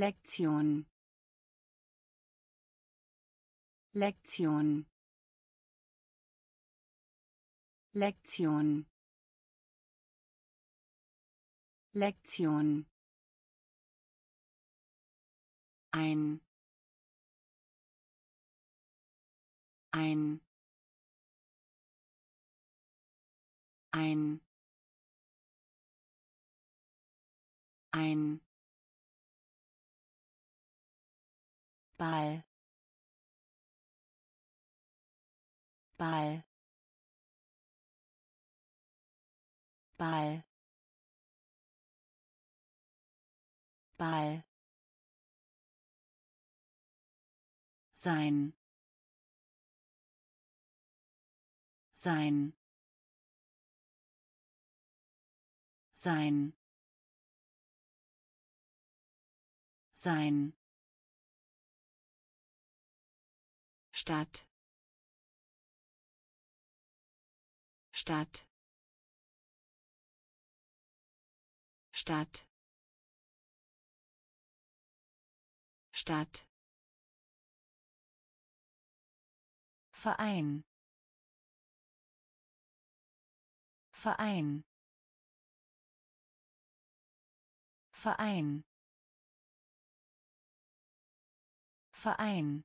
Lektion. Lektion. Lektion. Lektion. Ein. Ein. Ein. Ein Ball. Ball. Ball. Ball. Sein. Sein. Sein. Sein Stadt. Stadt. Stadt. Stadt. Verein. Verein. Verein. Verein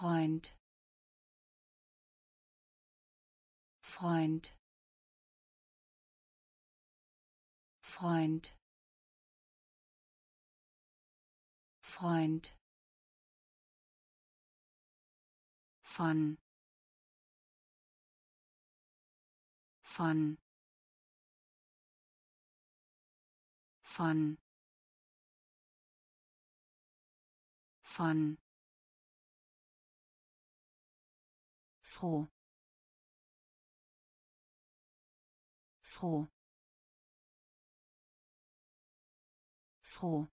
Freund. Freund. Freund. Freund. Von. Von. Von. Von froh. Froh. Froh.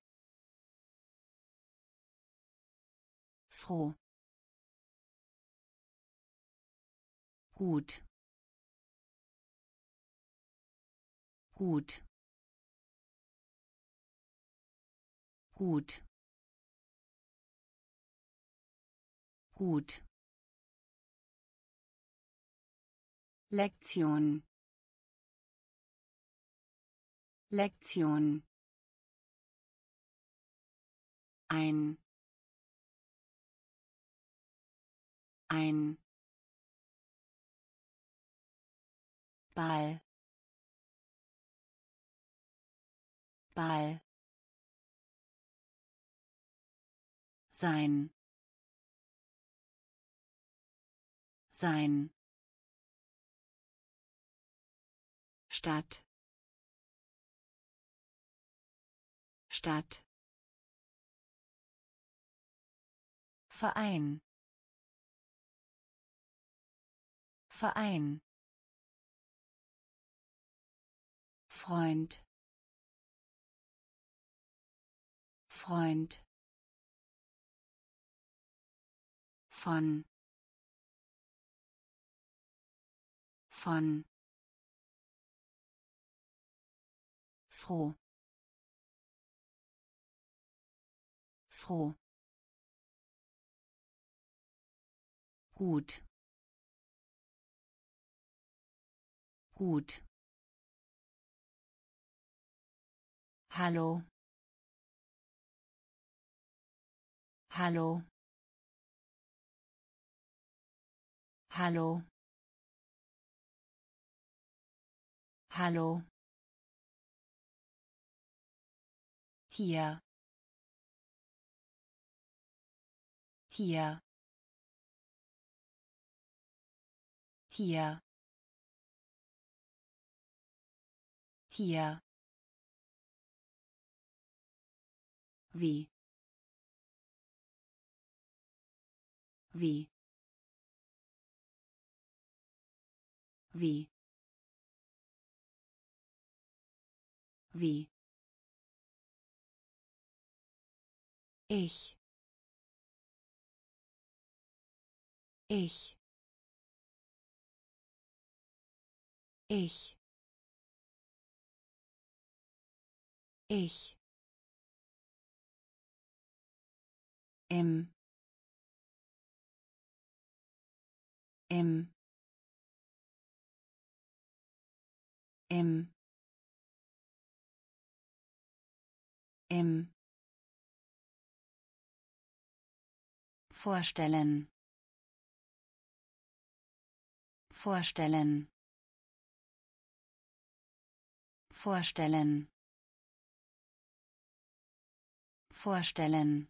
Froh. Gut. Gut. Gut. Gut Lektion. Lektion. Ein. Ein. Ball. Ball. Sein. Sein Stadt. Stadt. Verein. Verein. Freund. Freund. Von. Von froh. Froh. Gut. Gut. Hallo. Hallo. Hallo. Hallo hier. Hier. Hier. Hier. Wie? Wie? Wie? Wie ich ich ich Ich. Im. Im. Im. Im. Vorstellen. Vorstellen. Vorstellen. Vorstellen.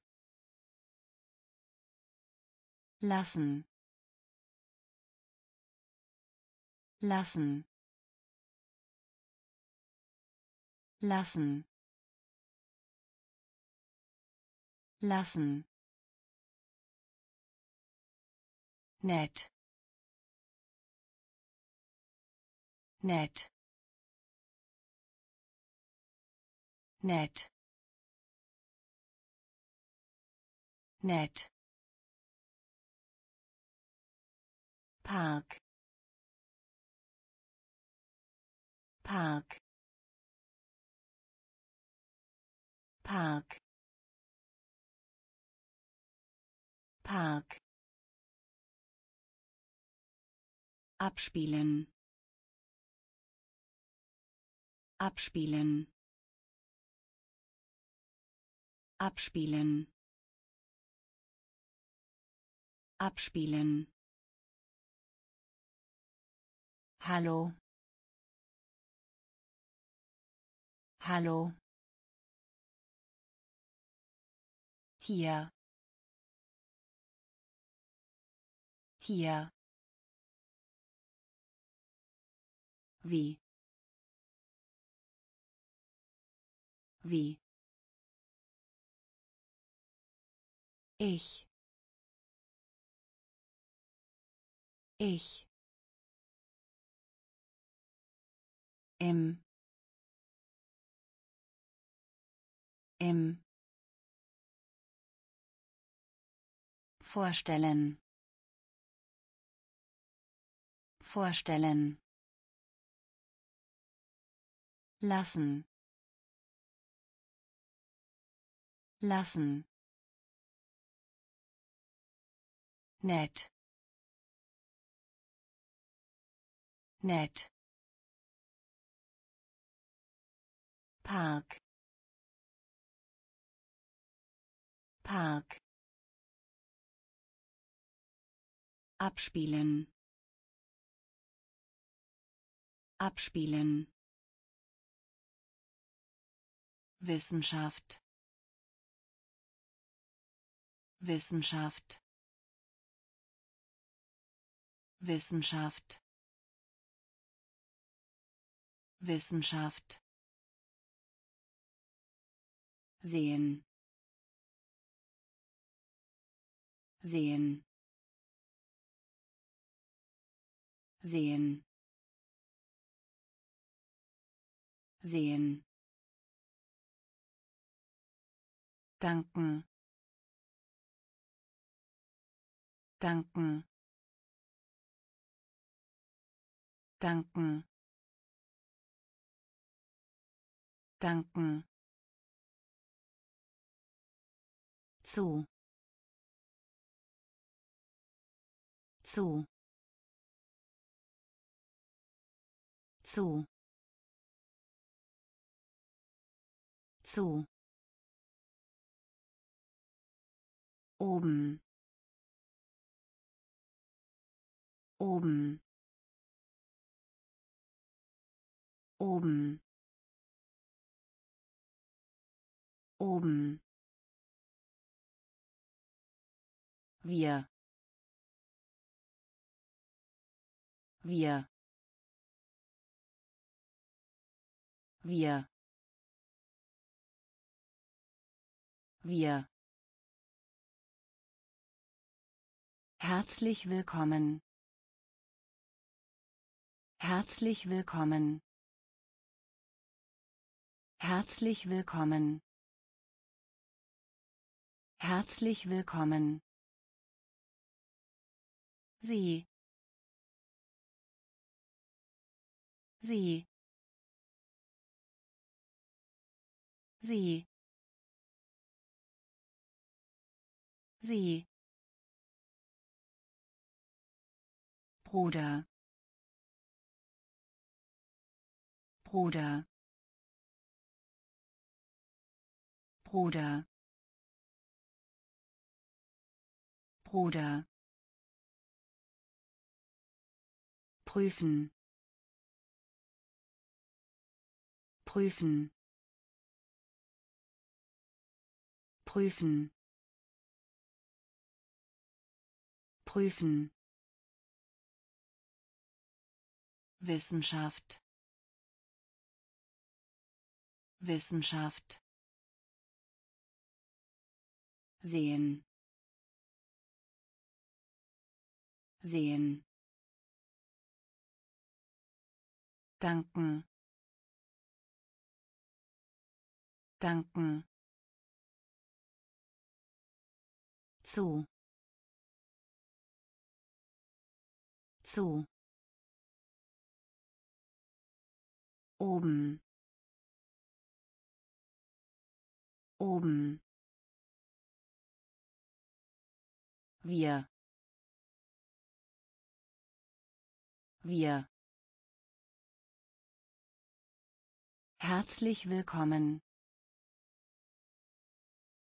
Lassen. Lassen. Lassen. Lassen. Nett nett nett nett Park. Park. Park. Park abspielen. Abspielen. Abspielen. Abspielen. Hallo. Hallo. Hier. Hier wie? Wie? Ich. Ich. Im. Im. Vorstellen. Vorstellen lassen. Lassen. Nett. Nett. Park. Park. Abspielen. Abspielen Wissenschaft. Wissenschaft. Wissenschaft. Wissenschaft. Sehen. Sehen. Sehen. Sehen danken. Danken. Danken. Danken. Zu. Zu. Zu. Zu oben. Oben. Oben. Oben. Wir. Wir. Wir. Wir Herzlich willkommen. Herzlich willkommen. Herzlich willkommen. Herzlich willkommen. Sie. Sie. Sie. Sie. Bruder. Bruder. Bruder. Bruder. prüfen prüfen prüfen prüfen Wissenschaft. Wissenschaft. Sehen. Sehen. Danken. Danken. Zu. Zu oben oben wir wir Herzlich willkommen.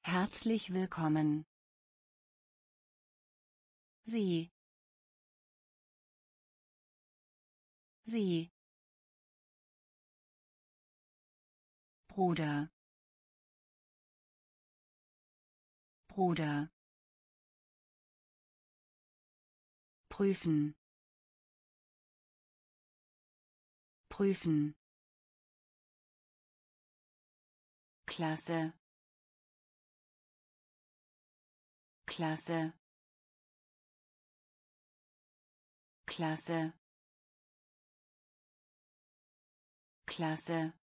Herzlich willkommen. Sie. Sie. Bruder. Bruder. Prüfen. Prüfen. Klasse. Klasse. Klasse. Klasse.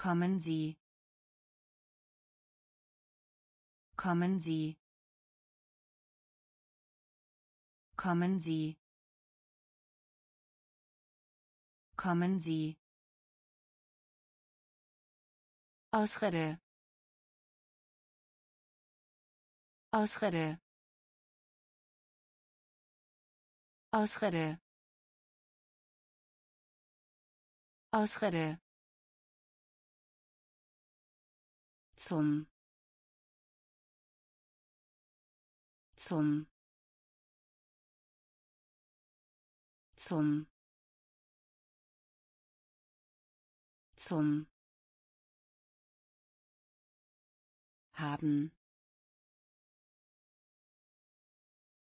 Kommen Sie. Kommen Sie. Kommen Sie. Kommen Sie. Ausrede. Ausrede. Ausrede. Ausrede. Zum. Zum. Zum. Zum. Haben.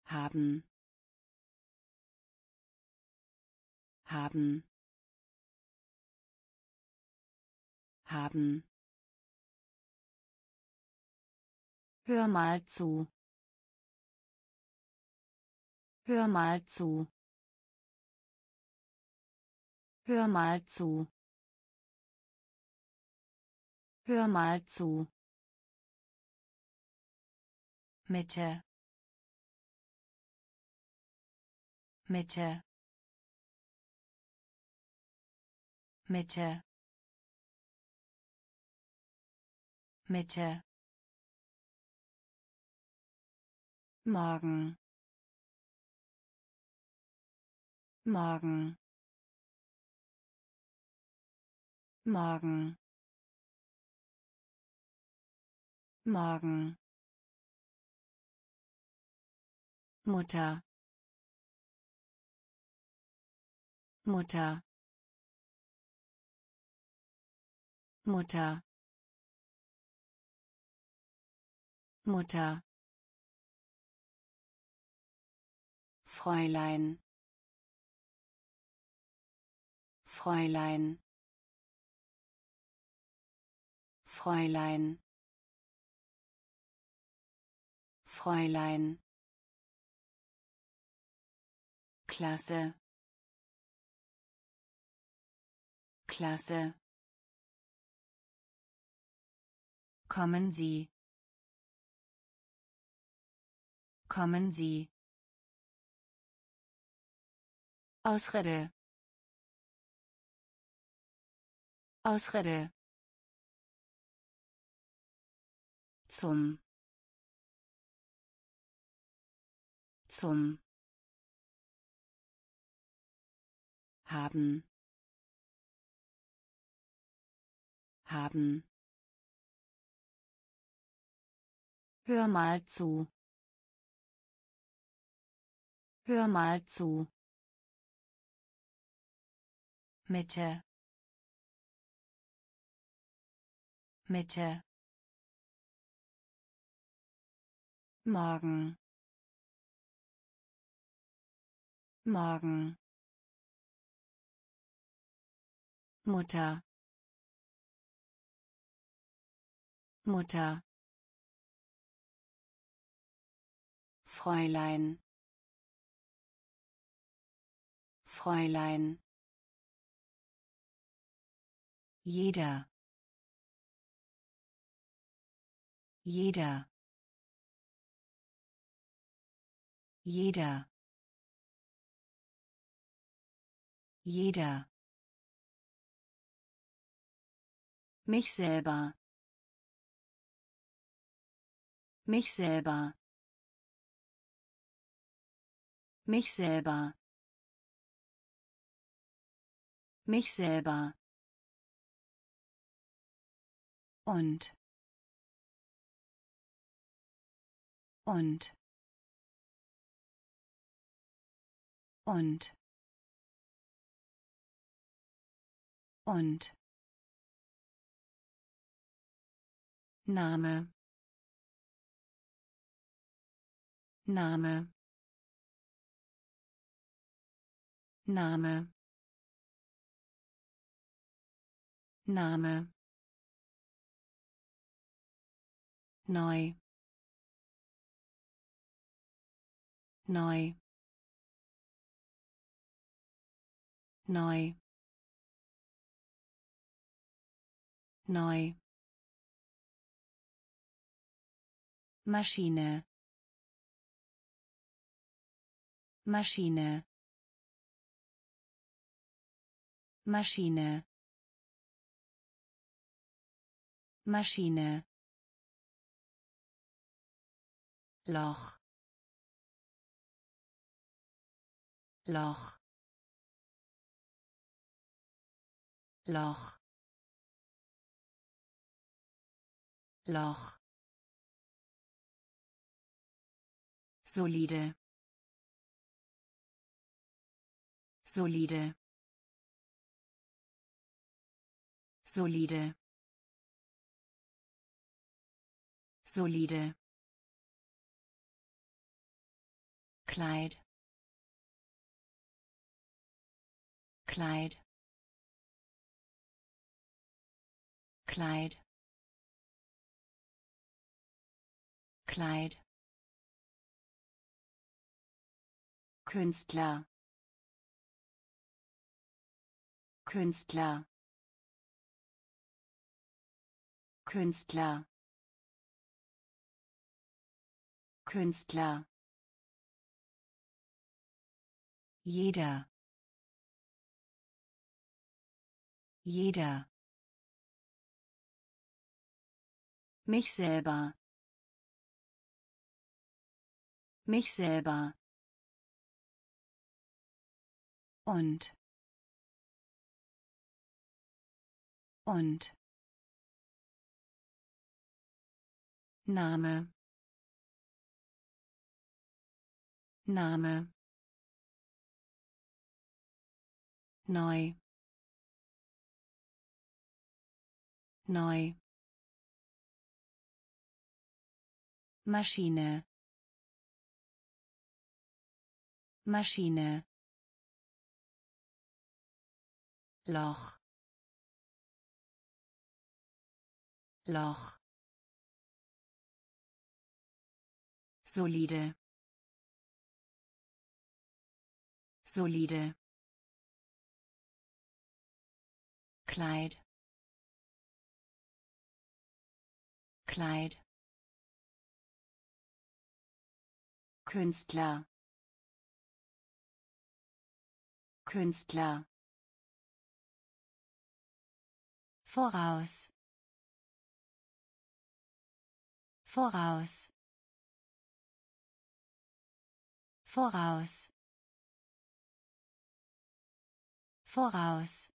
Haben. Haben. Haben Hör mal zu. Hör mal zu. Hör mal zu. Hör mal zu. Mitte. Mitte. Mitte. Mitte. Morgen. Morgen. Morgen. Morgen. Mutter. Mutter. Mutter. Mutter. Fräulein. Fräulein. Fräulein. Fräulein. Klasse. Klasse. Kommen Sie. Kommen Sie. Ausrede. Ausrede. Zum. Zum. Haben. Haben. Hör mal zu. Hör mal zu. Mitte. Mitte. Morgen. Morgen. Mutter. Mutter. Fräulein. Fräulein. Jeder. Jeder. Jeder. Jeder. Mich selber. Mich selber. Mich selber. Mich selber. Und. Und. Und. Und. Name. Name. Name. Name. Neu. Neu. Neu. Neu. Maschine. Maschine. Maschine. Maschine. Loch. Loch. Loch. Loch. solide solide solide solide Kleid. Kleid. Kleid. Kleid. Künstler. Künstler. Künstler. Künstler Jeder. Jeder. Mich selber. Mich selber. Und. Und. Name. Name neu. Neu. Maschine. Maschine. Loch. Loch. Solide. Solide Kleid. Kleid. Künstler. Künstler. Voraus. Voraus. Voraus. Voraus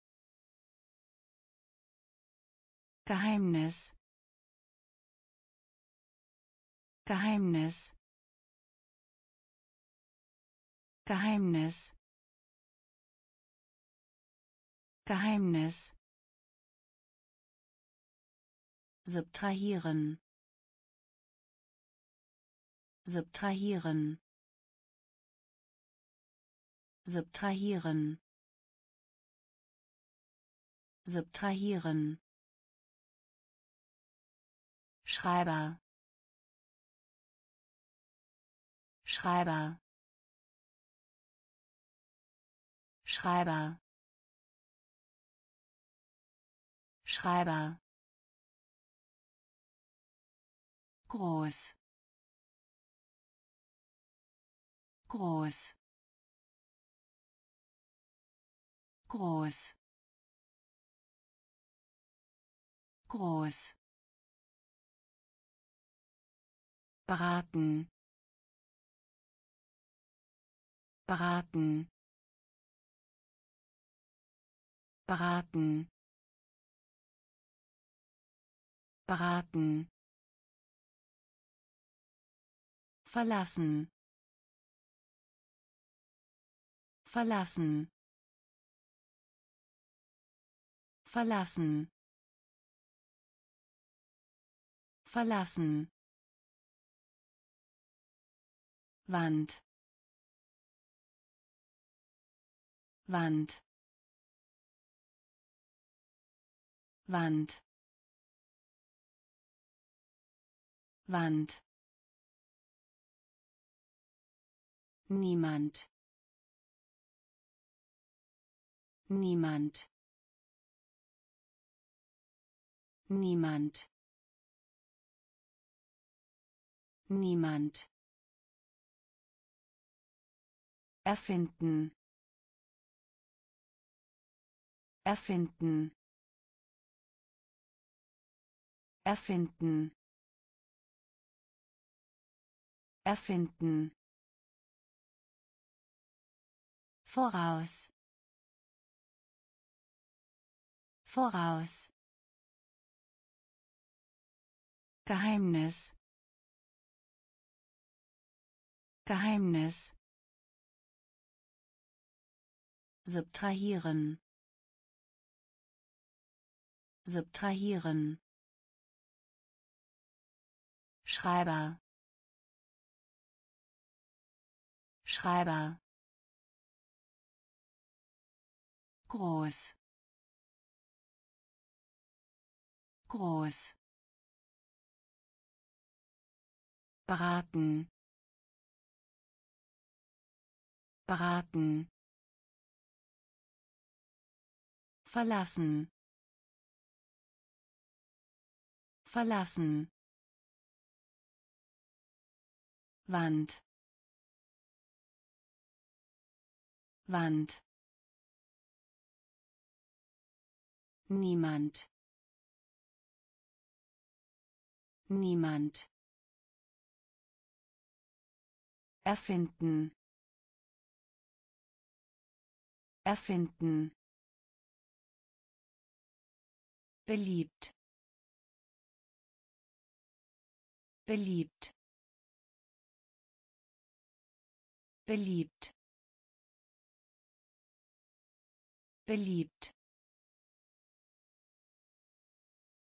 Geheimnis. Geheimnis. Geheimnis. Geheimnis. Subtrahieren. Subtrahieren. Subtrahieren. Subtrahieren Schreiber. Schreiber. Schreiber. Schreiber. Groß. Groß. Groß. Groß beraten. Beraten. Beraten. Beraten. Verlassen. Verlassen. Verlassen. Verlassen Wand. Wand. Wand. Wand. Niemand. Niemand. Niemand. Niemand erfinden. Erfinden. Erfinden. Erfinden. Voraus. Voraus. Geheimnis. Geheimnis subtrahieren. Subtrahieren. Schreiber. Schreiber. Groß. Groß. Beraten beraten verlassen. Verlassen. Wand. Wand. Niemand. Niemand. Erfinden. Erfinden beliebt. Beliebt. Beliebt. Beliebt.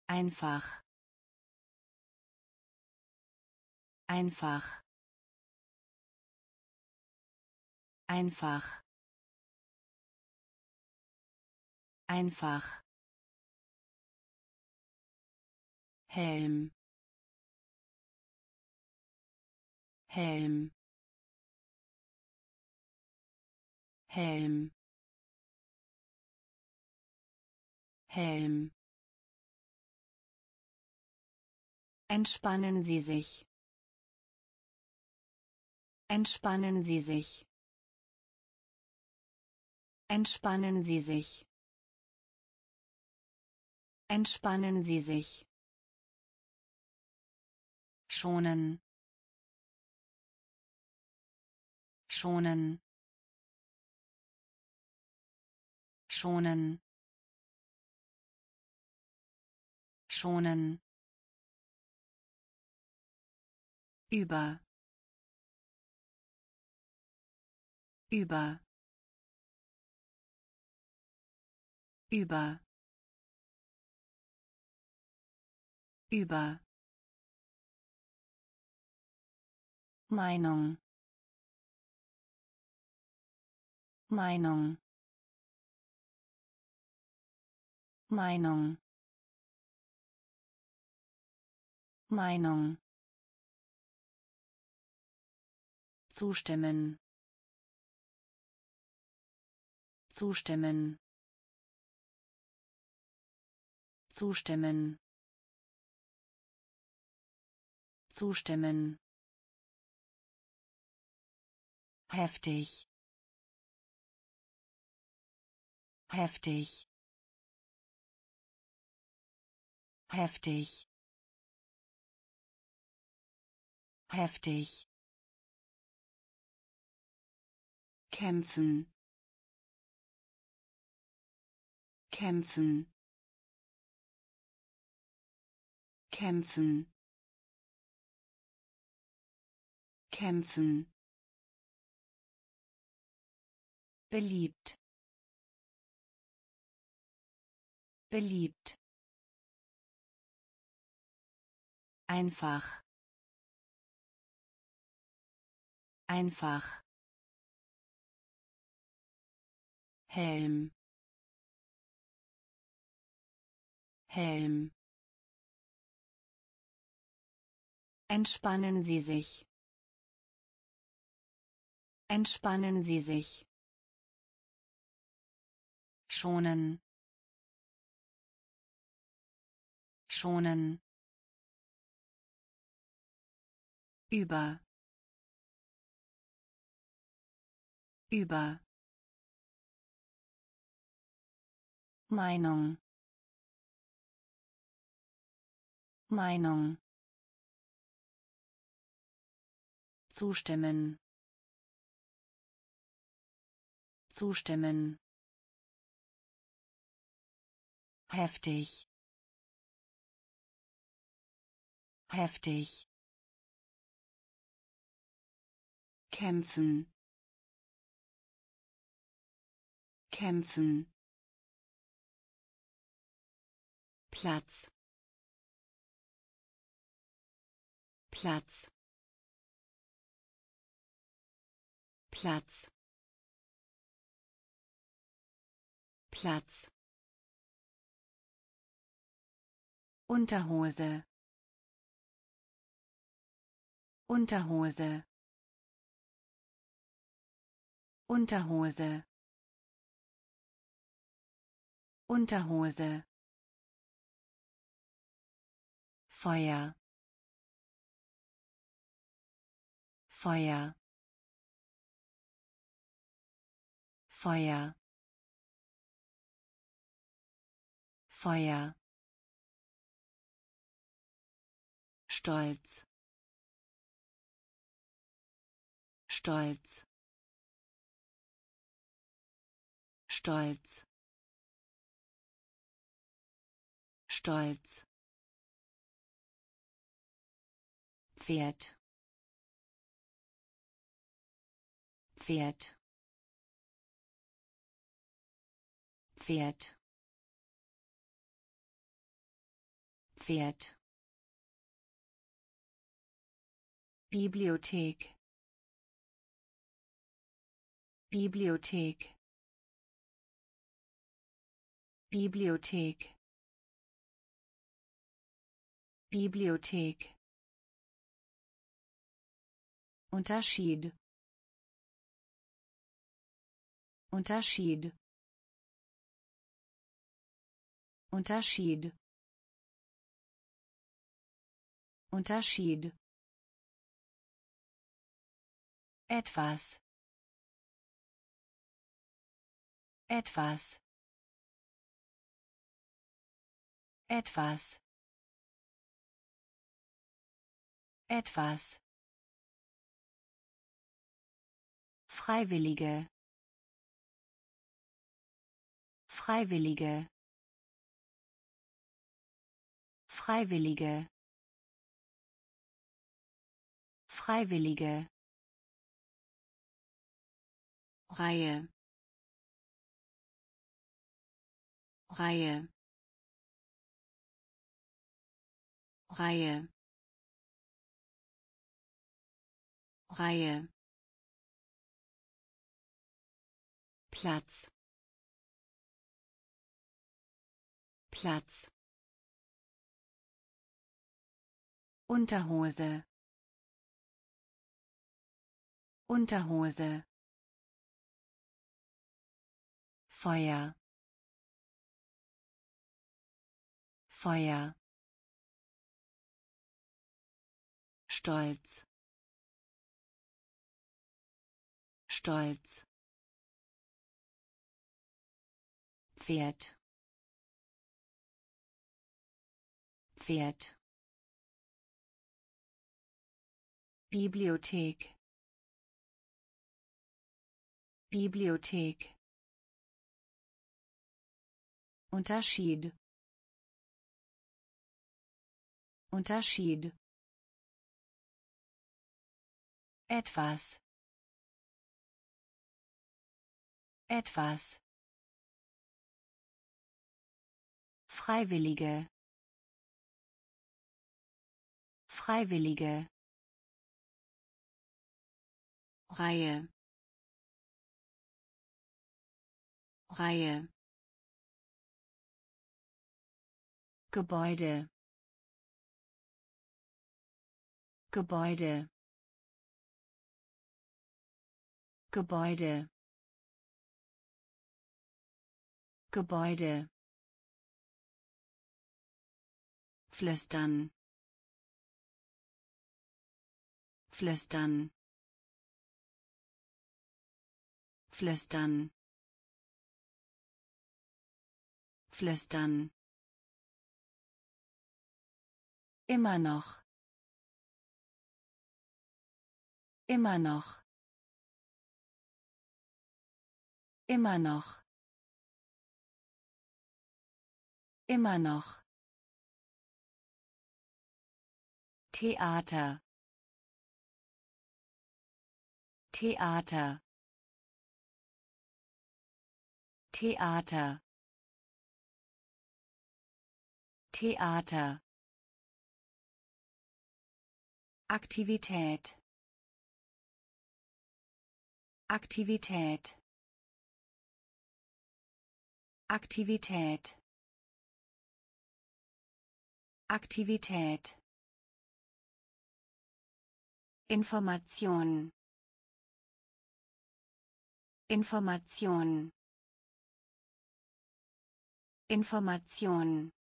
Einfach. Einfach. Einfach. Einfach Helm Helm Helm Helm Entspannen Sie sich. Entspannen Sie sich. Entspannen Sie sich. Entspannen Sie sich. Schonen. Schonen. Schonen. Schonen. über über über über Meinung. Meinung. Meinung. Meinung. Zustimmen. Zustimmen. Zustimmen. Zustimmen heftig. Heftig. Heftig. Heftig. Kämpfen. Kämpfen. Kämpfen. Kämpfen beliebt. Beliebt. Einfach. Einfach. Helm. Helm. Entspannen Sie sich. Entspannen Sie sich. Schonen. Schonen. Über. Über. Meinung. Meinung. zustimmen zustimmen heftig. Heftig. Kämpfen. Kämpfen. Platz. Platz. Platz. Platz Unterhose. Unterhose. Unterhose. Unterhose. Feuer. Feuer. Feuer. Feuer Stolz. Stolz. Stolz. Stolz. Pferd. Pferd. Pferd. Pferd Bibliothek. Bibliothek. Bibliothek. Bibliothek. Unterschied. Unterschied. Unterschied. Unterschied etwas etwas Etwas. Etwas. Freiwillige. Freiwillige. Freiwillige. Freiwillige. Reihe. Reihe. Reihe. Reihe. Platz. Platz. Unterhose. Unterhose. Feuer. Feuer. Stolz. Stolz. Pferd. Pferd. Bibliothek. Bibliothek. Unterschied. Unterschied. Etwas. Etwas. Freiwillige. Freiwillige. Reihe. Reihe. Gebäude. Gebäude. Gebäude. Gebäude. Flüstern. Flüstern. Flüstern. Flüstern. Immer noch. Immer noch. Immer noch. Immer noch. Theater. Theater. Theater. Theater. Aktivität. Aktivität. Aktivität. Aktivität. Information. Information. Information.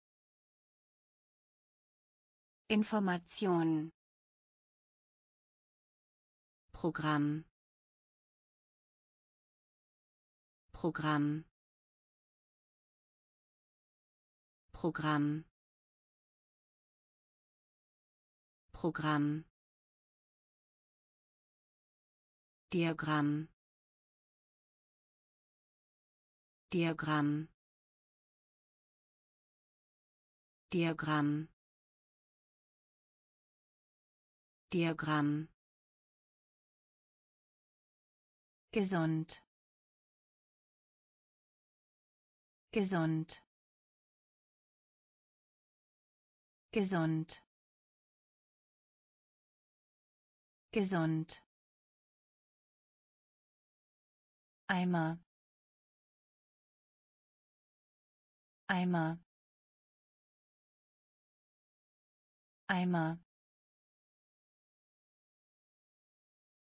Information. Programm. Programm. Programm. Programm. Diagramm. Diagramm. Diagramm. Diagramm. Gesund. Gesund. Gesund. Gesund. Eimer. Eimer. Eimer.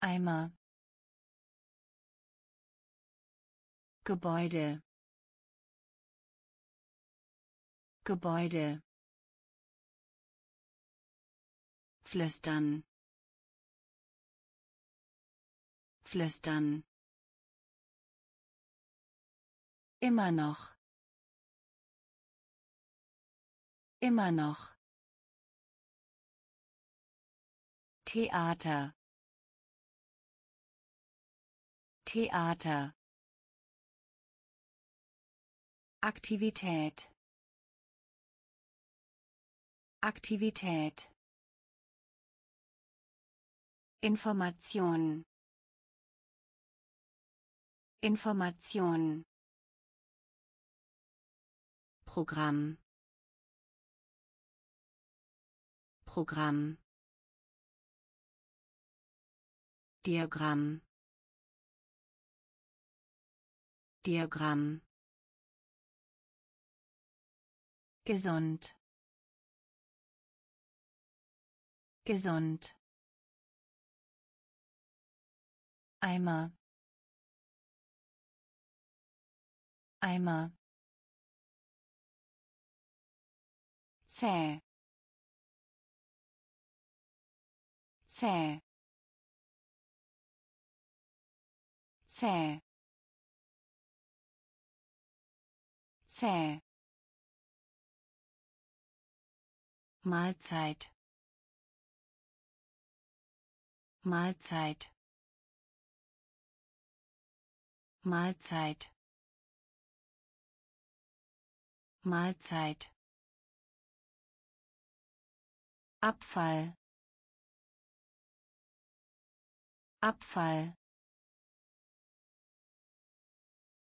Eimer Gebäude Gebäude Flüstern Flüstern Immer noch. Immer noch. Theater. Theater. Aktivität. Aktivität. Information. Information. Programm. Programm. Diagramm. Diagramm. Gesund. Gesund. Eimer. Eimer. zäh zäh zäh zäh Mahlzeit. Mahlzeit. Mahlzeit. Mahlzeit. Abfall. Abfall.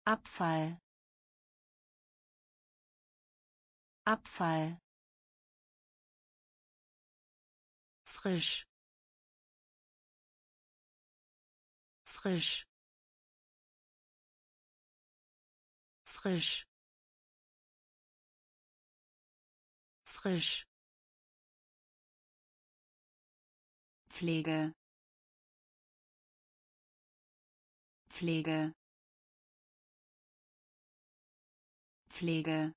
Abfall. Abfall frisch. Frisch. Frisch. Frisch. Pflege. Pflege. Pflege.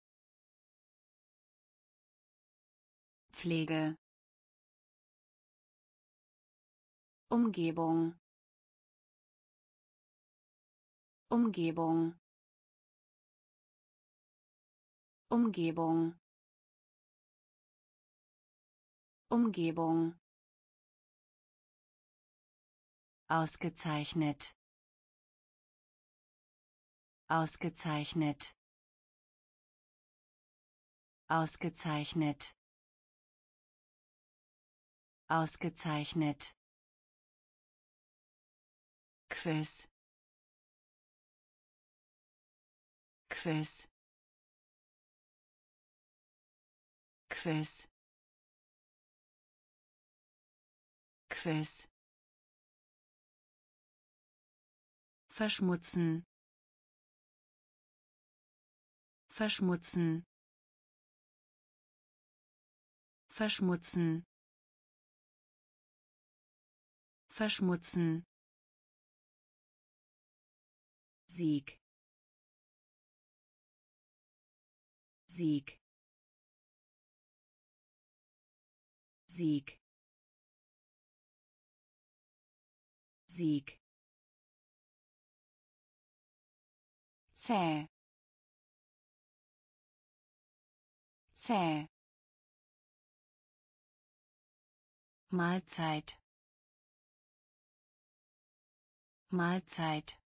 Pflege Umgebung Umgebung Umgebung Umgebung Ausgezeichnet. Ausgezeichnet. Ausgezeichnet. Ausgezeichnet. Quiz. Quiz. Quiz. Quiz. Verschmutzen. Verschmutzen. Verschmutzen. Verschmutzen. Sieg. Sieg. Sieg. Sieg. zäh zäh Mahlzeit Mahlzeit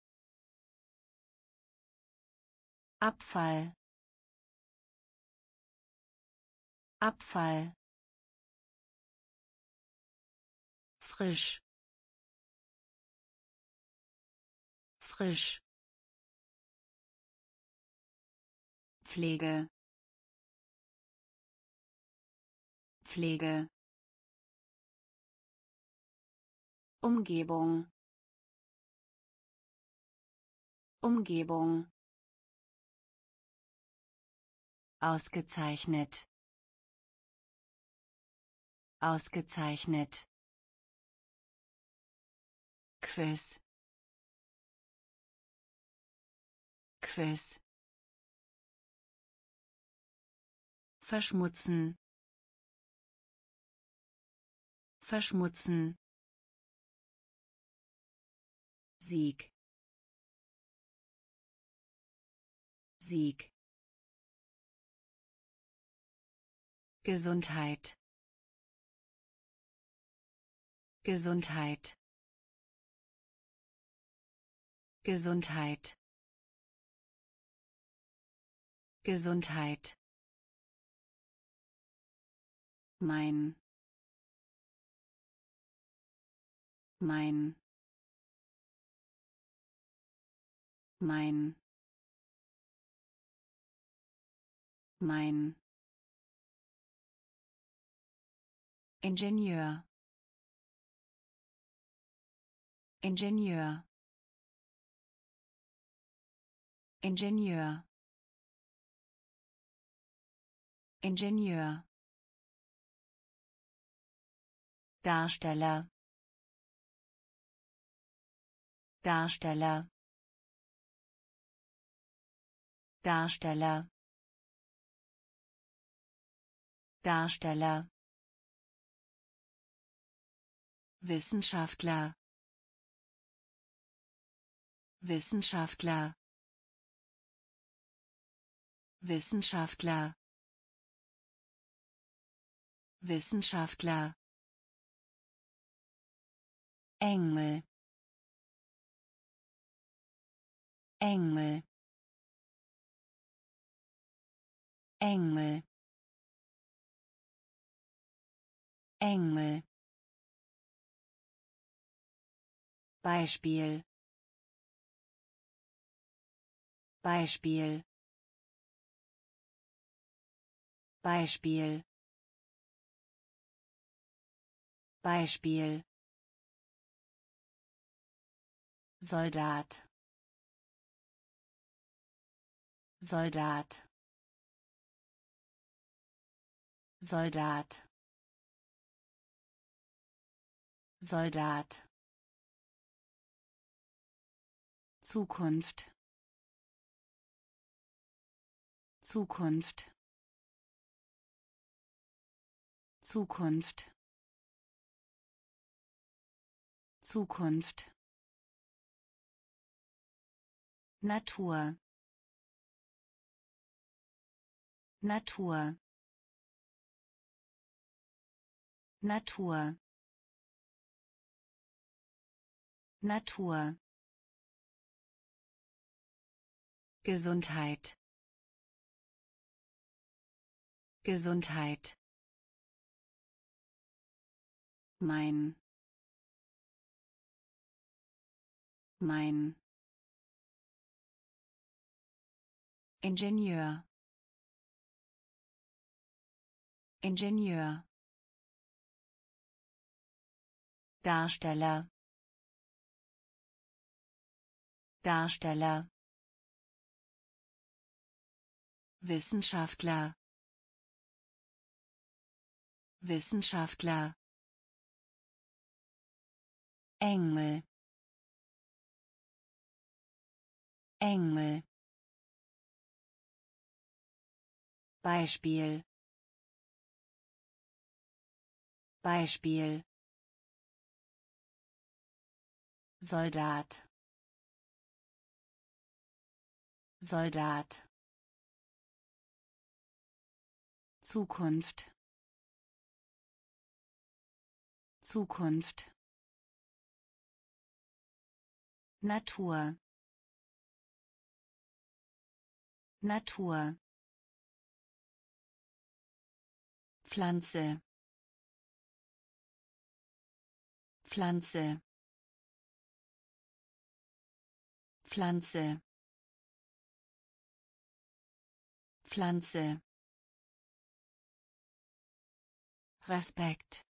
Abfall. Abfall. Frisch. Frisch. Pflege. Pflege. Umgebung. Umgebung Ausgezeichnet. Ausgezeichnet. Quiz. Quiz. Verschmutzen. Verschmutzen. Sieg. Sieg. Gesundheit. Gesundheit. Gesundheit. Gesundheit. Mein. Mein. Mein. Mein Ingenieur. Ingenieur. Ingenieur. Ingenieur. Darsteller. Darsteller. Darsteller. Darsteller Wissenschaftler. Wissenschaftler. Wissenschaftler. Wissenschaftler. Engel. Engel. Engel. Engel Beispiel. Beispiel. Beispiel. Beispiel. Soldat. Soldat. Soldat. Soldat Zukunft. Zukunft. Zukunft. Zukunft. Natur. Natur. Natur. Natur Gesundheit. Gesundheit. Mein. Mein. Ingenieur. Ingenieur. Darsteller. Darsteller Wissenschaftler. Wissenschaftler. Engel. Engel. Beispiel. Beispiel. Soldat. Soldat Zukunft. Zukunft. Natur. Natur. Pflanze. Pflanze. Pflanze. Pflanze Respekt.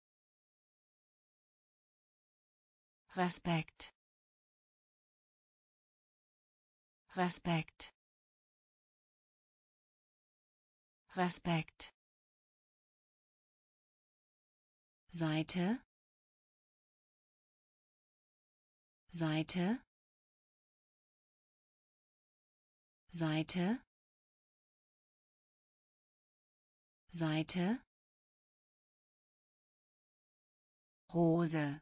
Respekt. Respekt. Respekt. Seite. Seite. Seite. Seite Rose.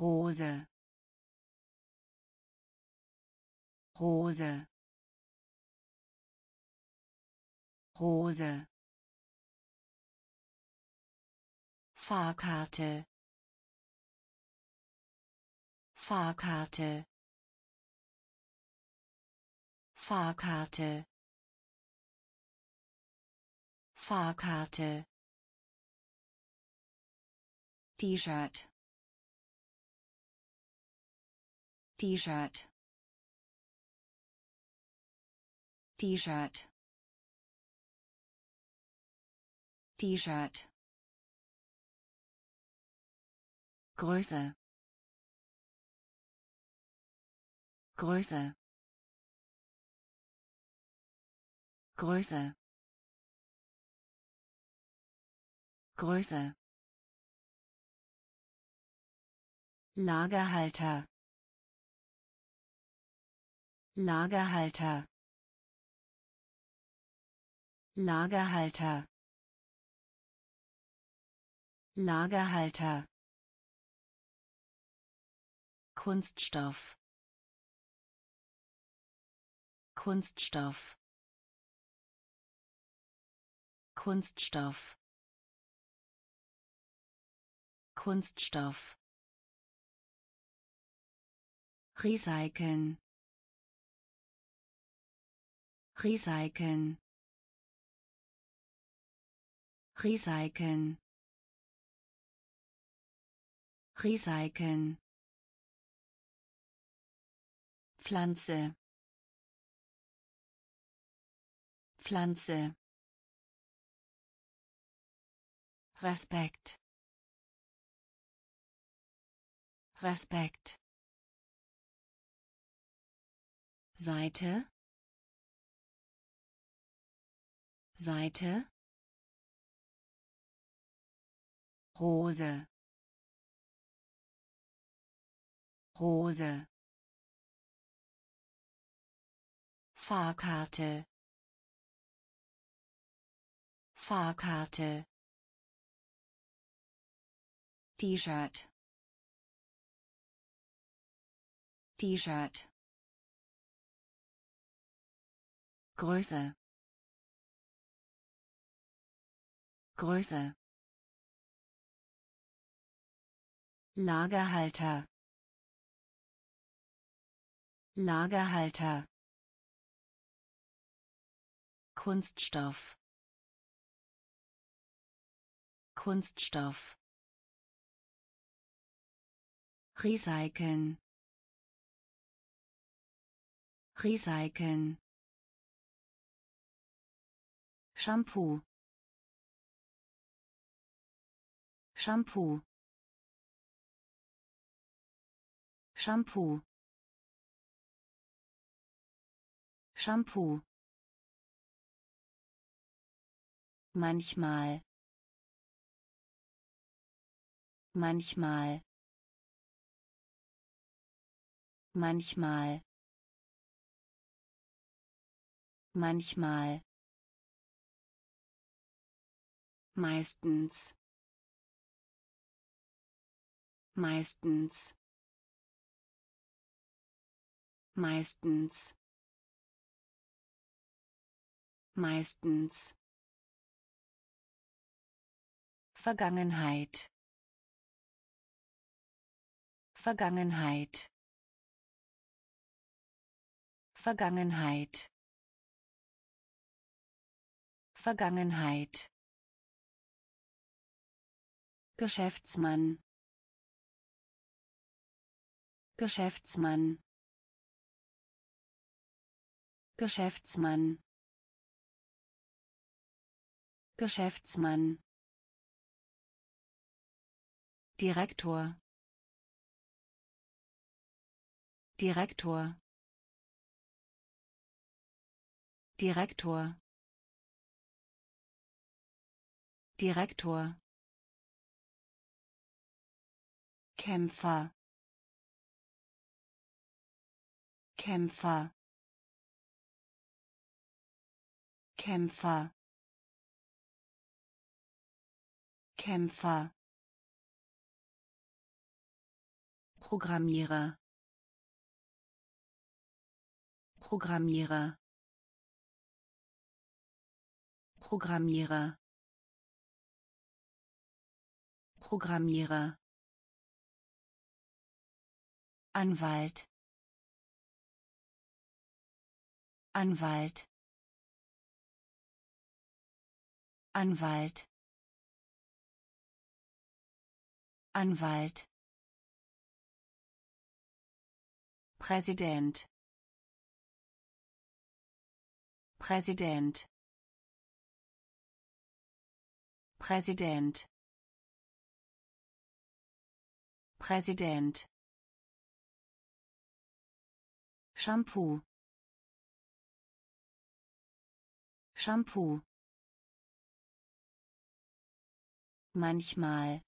Rose. Rose. Hose Fahrkarte. Fahrkarte. Fahrkarte. Fahrkarte T-Shirt. T-Shirt. T-Shirt. T-Shirt. Größe. Größe. Größe. Größe Lagerhalter. Lagerhalter. Lagerhalter. Lagerhalter. Kunststoff. Kunststoff. Kunststoff. Kunststoff Recyceln. Recyceln. Recyceln. Recyceln. Pflanze. Pflanze. Respekt. Respekt Seite. Seite. Rose. Rose. Fahrkarte. Fahrkarte. T-Shirt. T-Shirt Größe. Größe. Lagerhalter. Lagerhalter. Kunststoff. Kunststoff. Recyceln. Recyceln Shampoo. Shampoo. Shampoo. Shampoo. Manchmal. Manchmal. Manchmal. Manchmal meistens. Meistens. Meistens. Meistens. Vergangenheit. Vergangenheit. Vergangenheit. Vergangenheit Geschäftsmann. Geschäftsmann. Geschäftsmann. Geschäftsmann. Direktor. Direktor. Direktor. Direktor Kämpfer. Kämpfer. Kämpfer. Kämpfer. Programmierer. Programmierer. Programmierer. Programmierer Anwalt. Anwalt. Anwalt. Anwalt. Präsident. Präsident. Präsident. Präsident Shampoo. Shampoo. Manchmal.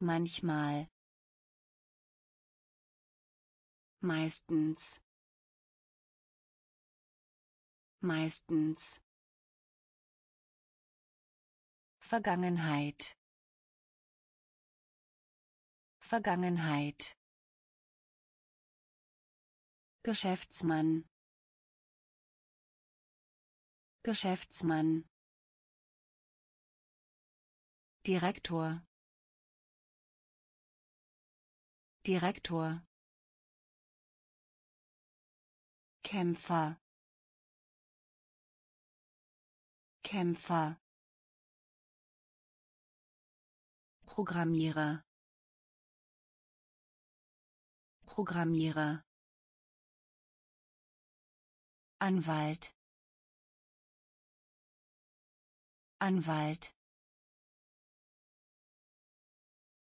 Manchmal. Meistens. Meistens. Vergangenheit. Vergangenheit Geschäftsmann. Geschäftsmann. Direktor. Direktor. Kämpfer. Kämpfer. Programmierer. Programmierer Anwalt. Anwalt.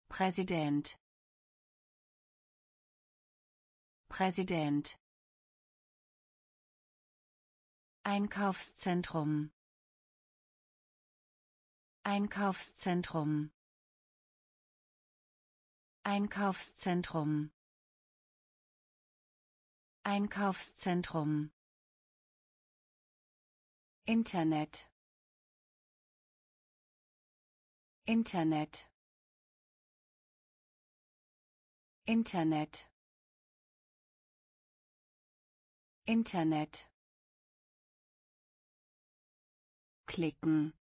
Präsident. Präsident. Einkaufszentrum. Einkaufszentrum. Einkaufszentrum. Einkaufszentrum Internet. Internet. Internet. Internet. Klicken.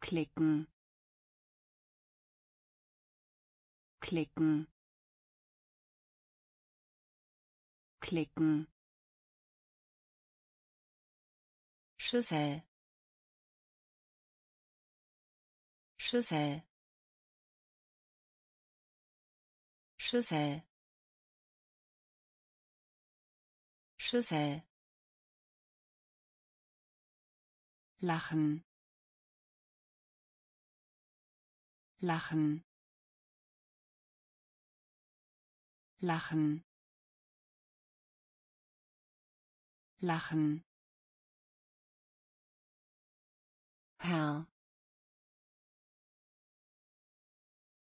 Klicken. Klicken. Klicken Schüssel Schüssel Schüssel Schüssel lachen. Lachen. Lachen. Lachen Herr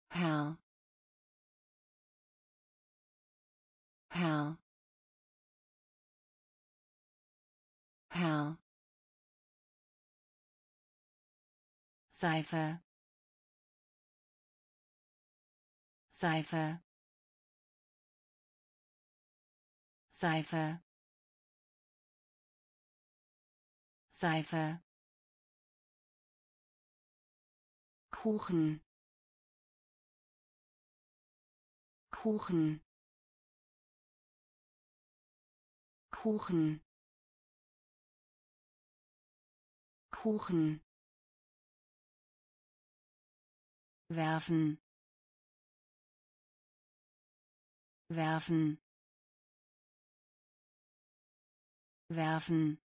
Herr Herr Herr Seife Seife Seife Seife Kuchen. Kuchen. Kuchen. Kuchen. Werfen. Werfen. Werfen.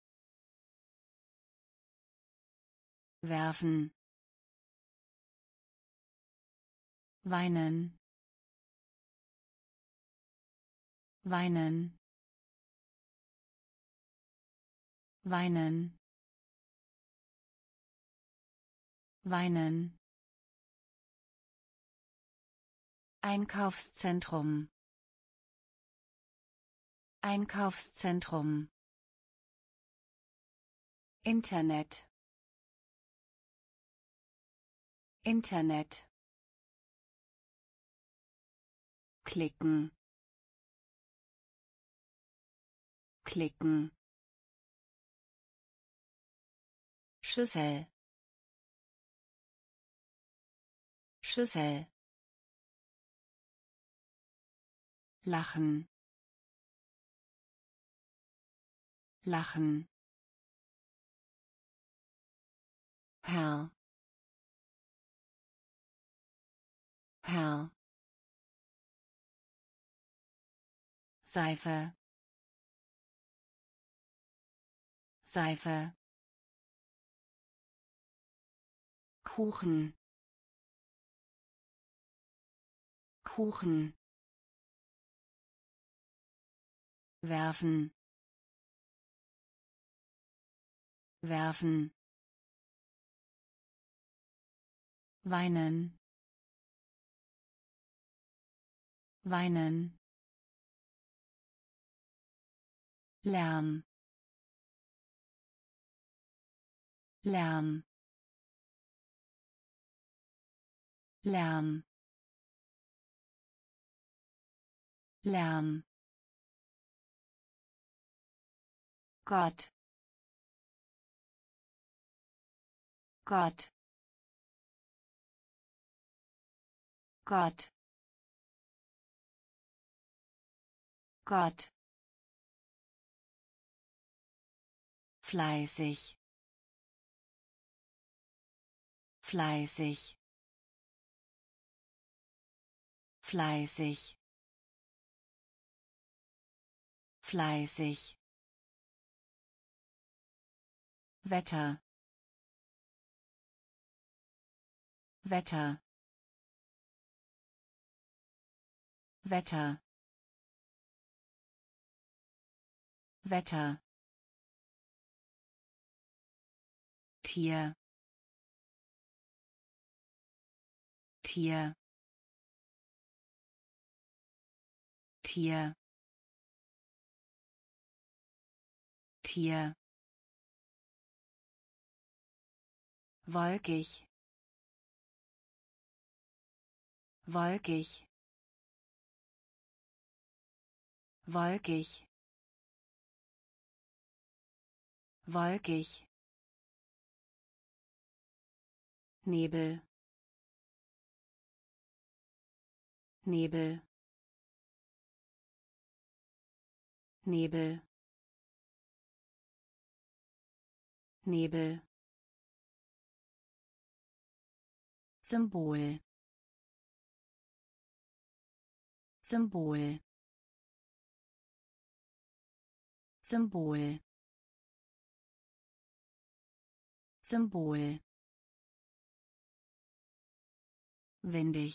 Werfen weinen. Weinen. Weinen. Weinen. Einkaufszentrum. Einkaufszentrum. Internet. Internet klicken. Klicken. Schüssel Schüssel lachen. Lachen. Herr Herr Seife. Seife. Kuchen. Kuchen. Werfen. Werfen. Weinen. Weinen Lärm. Lärm. Lärm. Lärm. Gott. Gott. Gott. Gott fleißig. Fleißig. Fleißig. Fleißig. Wetter. Wetter. Wetter. Wetter Tier. Tier. Tier. Tier. Wolkig. Wolkig. Wolkig. Wolkig Nebel. Nebel. Nebel. Nebel. Symbol. Symbol. Symbol. Symbol windig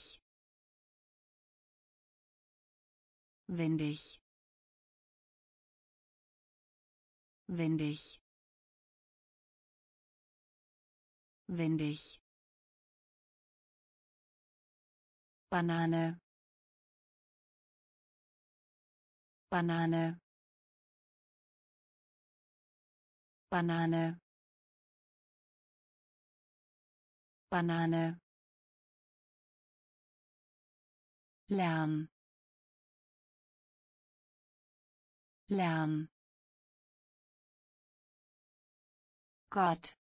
windig windig windig Banane. Banane. Banane. Banane Lärm. Lärm. Gott.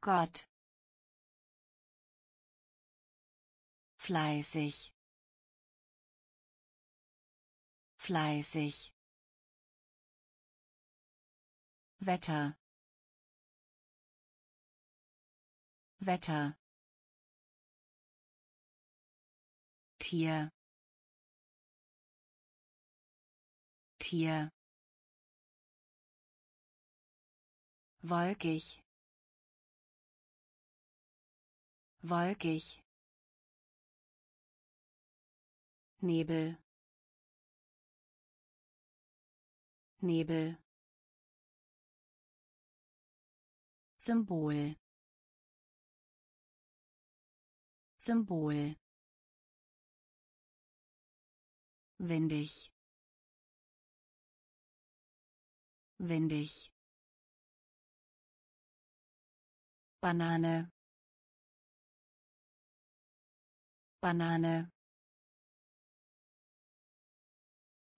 Gott. Fleißig. Fleißig. Wetter. Wetter Tier. Tier. Wolkig. Wolkig. Nebel. Nebel. Symbol. Symbol windig windig Banane. Banane.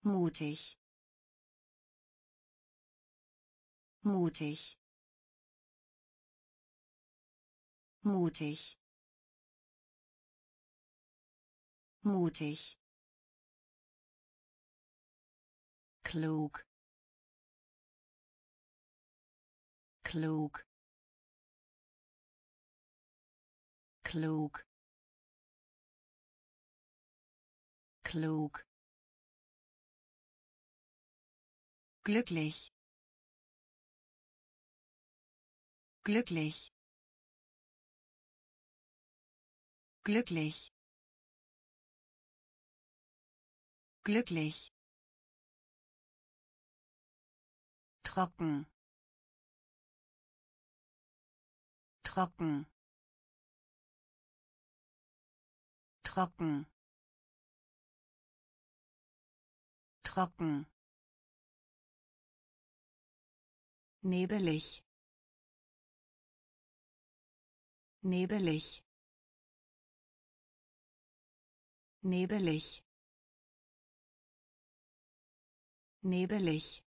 Mutig. Mutig. Mutig. Mutig klug. Klug. Klug. Klug. Glücklich. Glücklich. Glücklich. Glücklich trocken. Trocken. Trocken. Trocken. Nebelig. Nebelig. Nebelig. Nebelig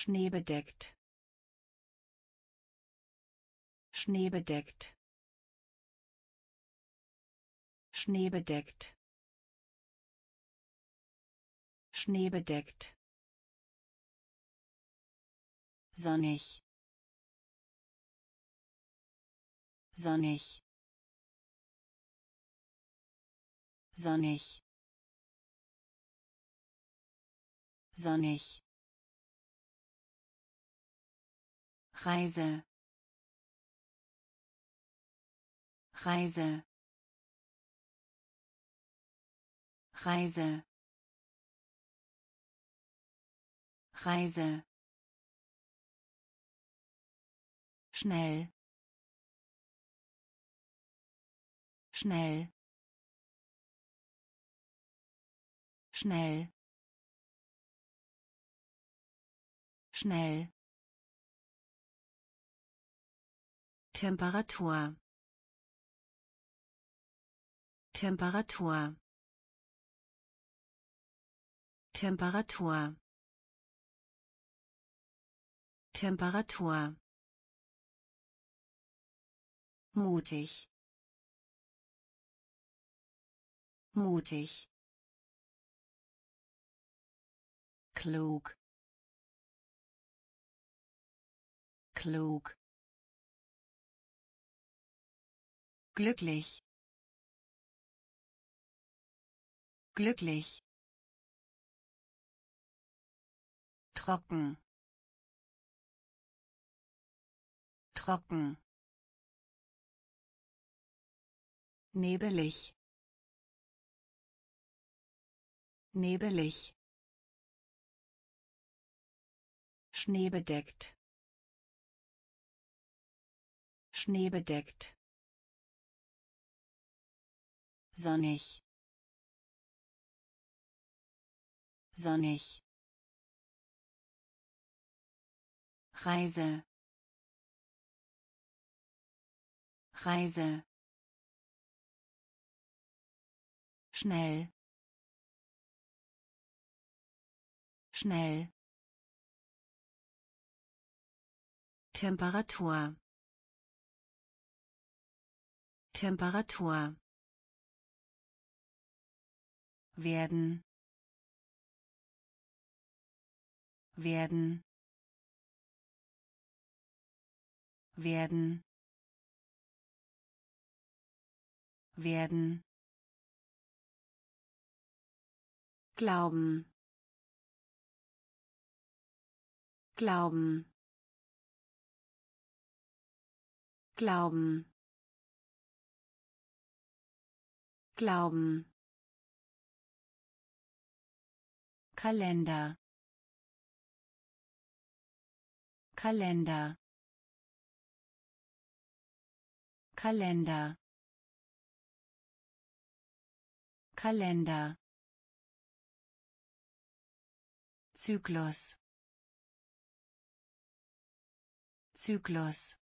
schneebedeckt schneebedeckt schneebedeckt schneebedeckt sonnig. Sonnig. Sonnig. Sonnig Reise. Reise. Reise. Reise. Schnell. Schnell. Schnell. Schnell Temperatur. Temperatur. Temperatur. Temperatur. Mutig. Mutig. Klug. Klug glücklich. Glücklich. Trocken. Trocken. Nebelig. Nebelig. Schneebedeckt. Schneebedeckt sonnig. Sonnig. Reise. Reise. Schnell. Schnell. Temperatur. Temperatur werden. Werden. Werden. Werden. Glauben. Glauben. Glauben. Glauben Kalender. Kalender. Kalender. Kalender. Zyklus. Zyklus.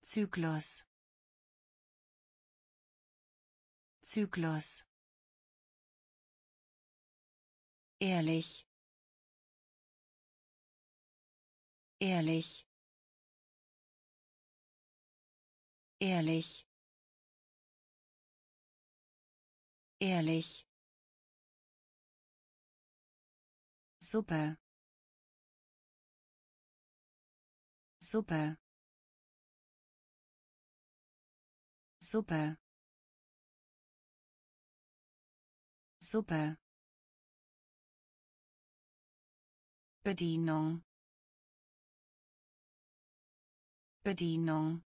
Zyklus. Zyklus ehrlich. Ehrlich. Ehrlich. Ehrlich. Suppe. Suppe. Suppe. Suppe Bedienung. Bedienung.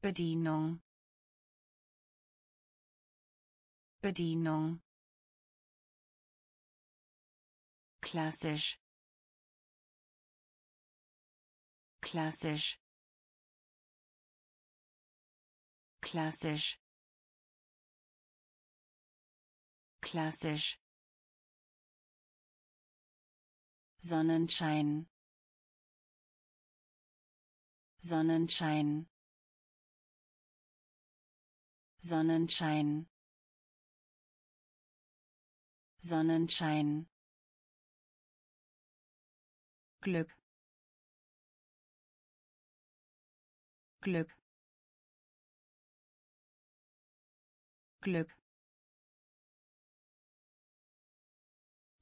Bedienung. Bedienung. Klassisch. Klassisch. Klassisch. Klassisch Sonnenschein. Sonnenschein. Sonnenschein. Sonnenschein. Glück. Glück. Glück.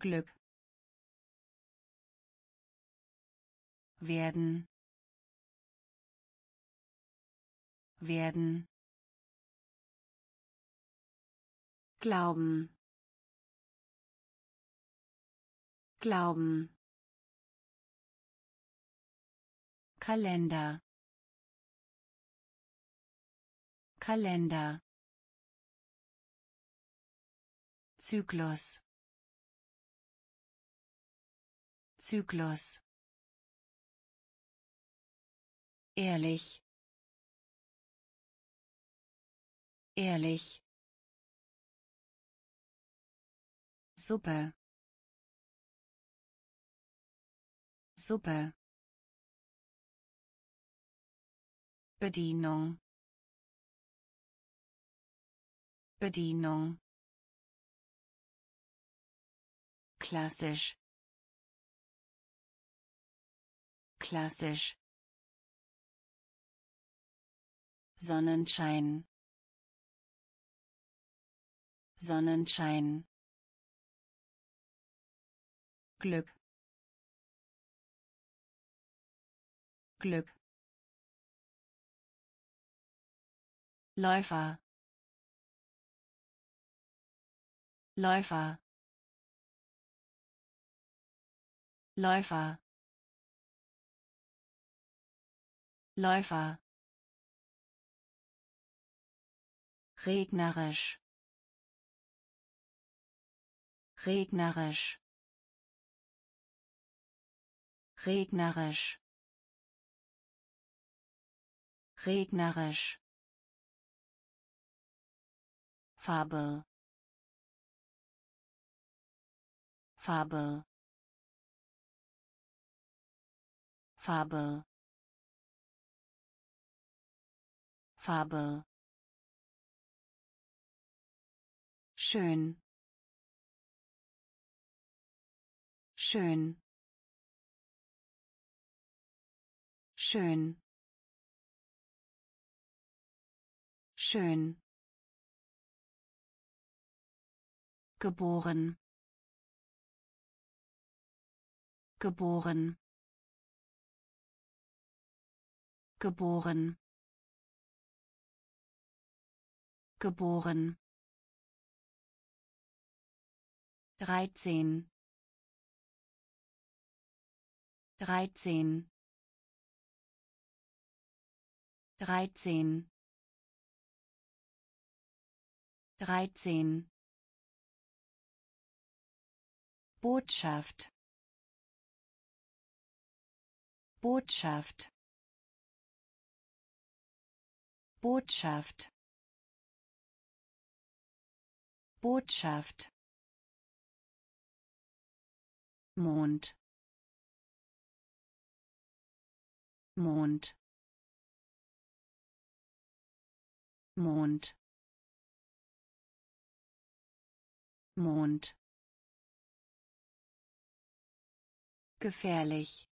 Glück werden. Werden. Glauben. Glauben. Kalender. Kalender. Zyklus. Zyklus ehrlich. Ehrlich. Suppe. Suppe. Bedienung. Bedienung. Klassisch. Klassisch Sonnenschein. Sonnenschein. Glück. Glück. Läufer. Läufer. Läufer. Läufer regnerisch. Regnerisch. Regnerisch. Regnerisch. Farbe Farbe Farbe Farbe schön. Schön. Schön. Schön. Geboren. Geboren. Geboren. Geboren dreizehn. dreizehn. dreizehn. dreizehn. Botschaft. Botschaft. Botschaft. Botschaft Mond. Mond. Mond. Mond. Gefährlich.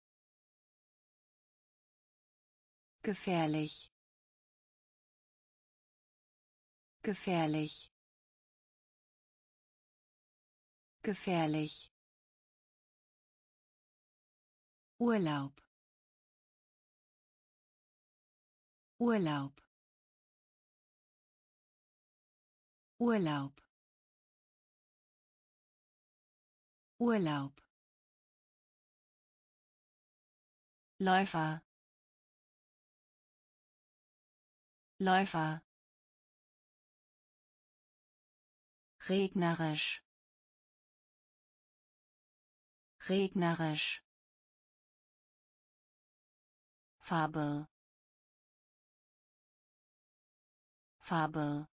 Gefährlich. Gefährlich. Gefährlich Urlaub. Urlaub. Urlaub. Urlaub. Läufer. Läufer. Regnerisch. Regnerisch Farbe. Farbe.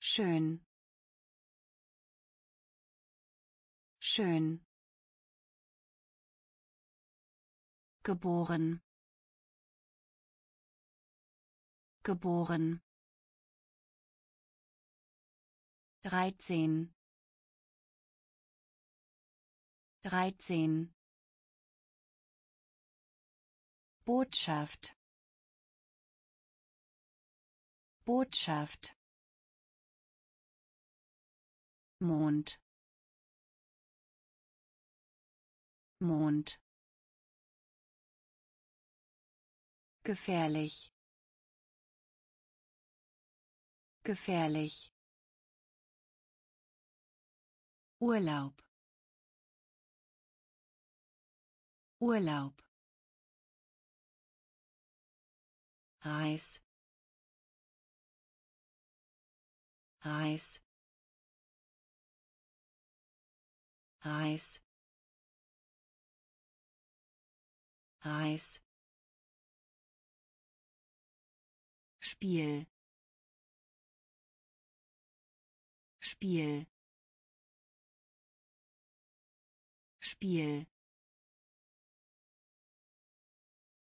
Schön. Schön. Geboren. Geboren. Dreizehn. Dreizehn Botschaft. Botschaft. Mond. Mond. Gefährlich. Gefährlich. Urlaub. Urlaub Reis. Reis. Reis. Reis. Spiel. Spiel. Spiel.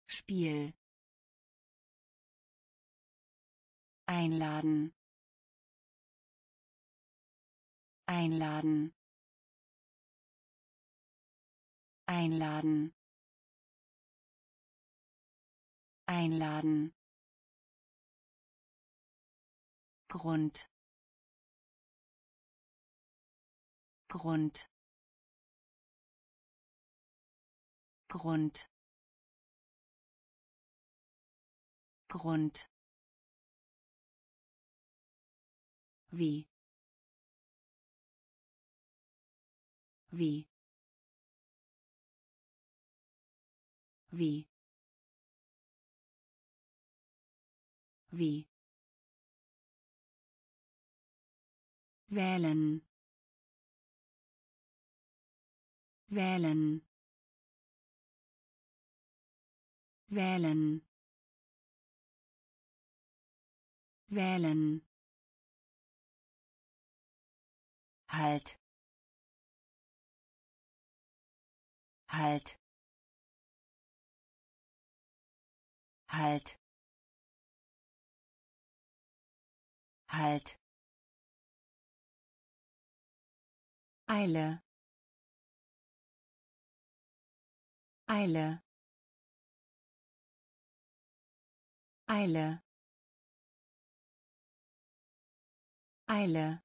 Spiel Einladen. Einladen. Einladen. Einladen. Grund. Grund. Grund. Grund wie? Wie? Wie? Wie? Wählen. Wählen. Wählen. Wählen halt. Halt. Halt. Halt. Eile. Eile. Eile. Eile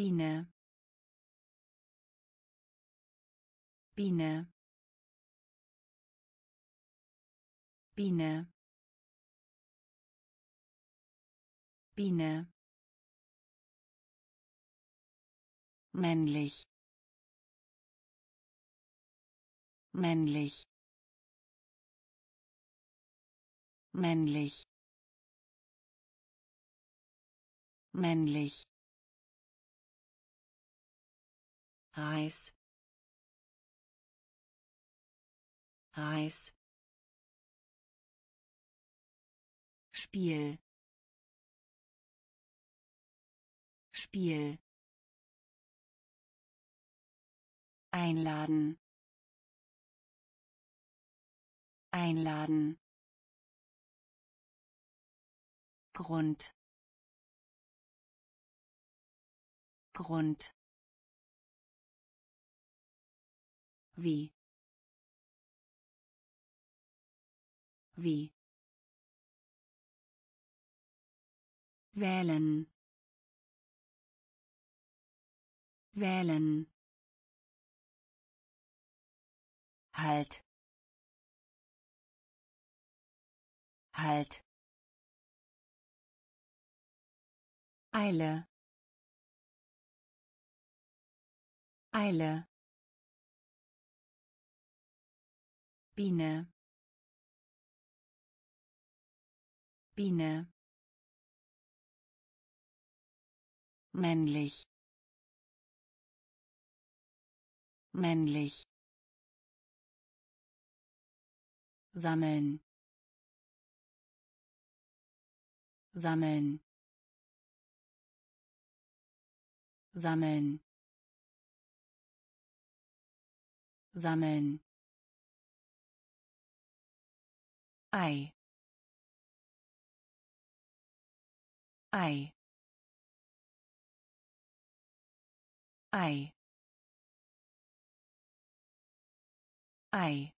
Biene. Biene. Biene. Biene. Männlich. Männlich. Männlich. Männlich Reis Reis Spiel Spiel Einladen Einladen. Grund. Grund. Wie. Wie. wählen. Wählen. Halt. Halt. Eile. Eile Biene. Biene. Männlich. Männlich. Sammeln. Sammeln. Sammeln. Sammeln Ei. Ei. Ei. Ei.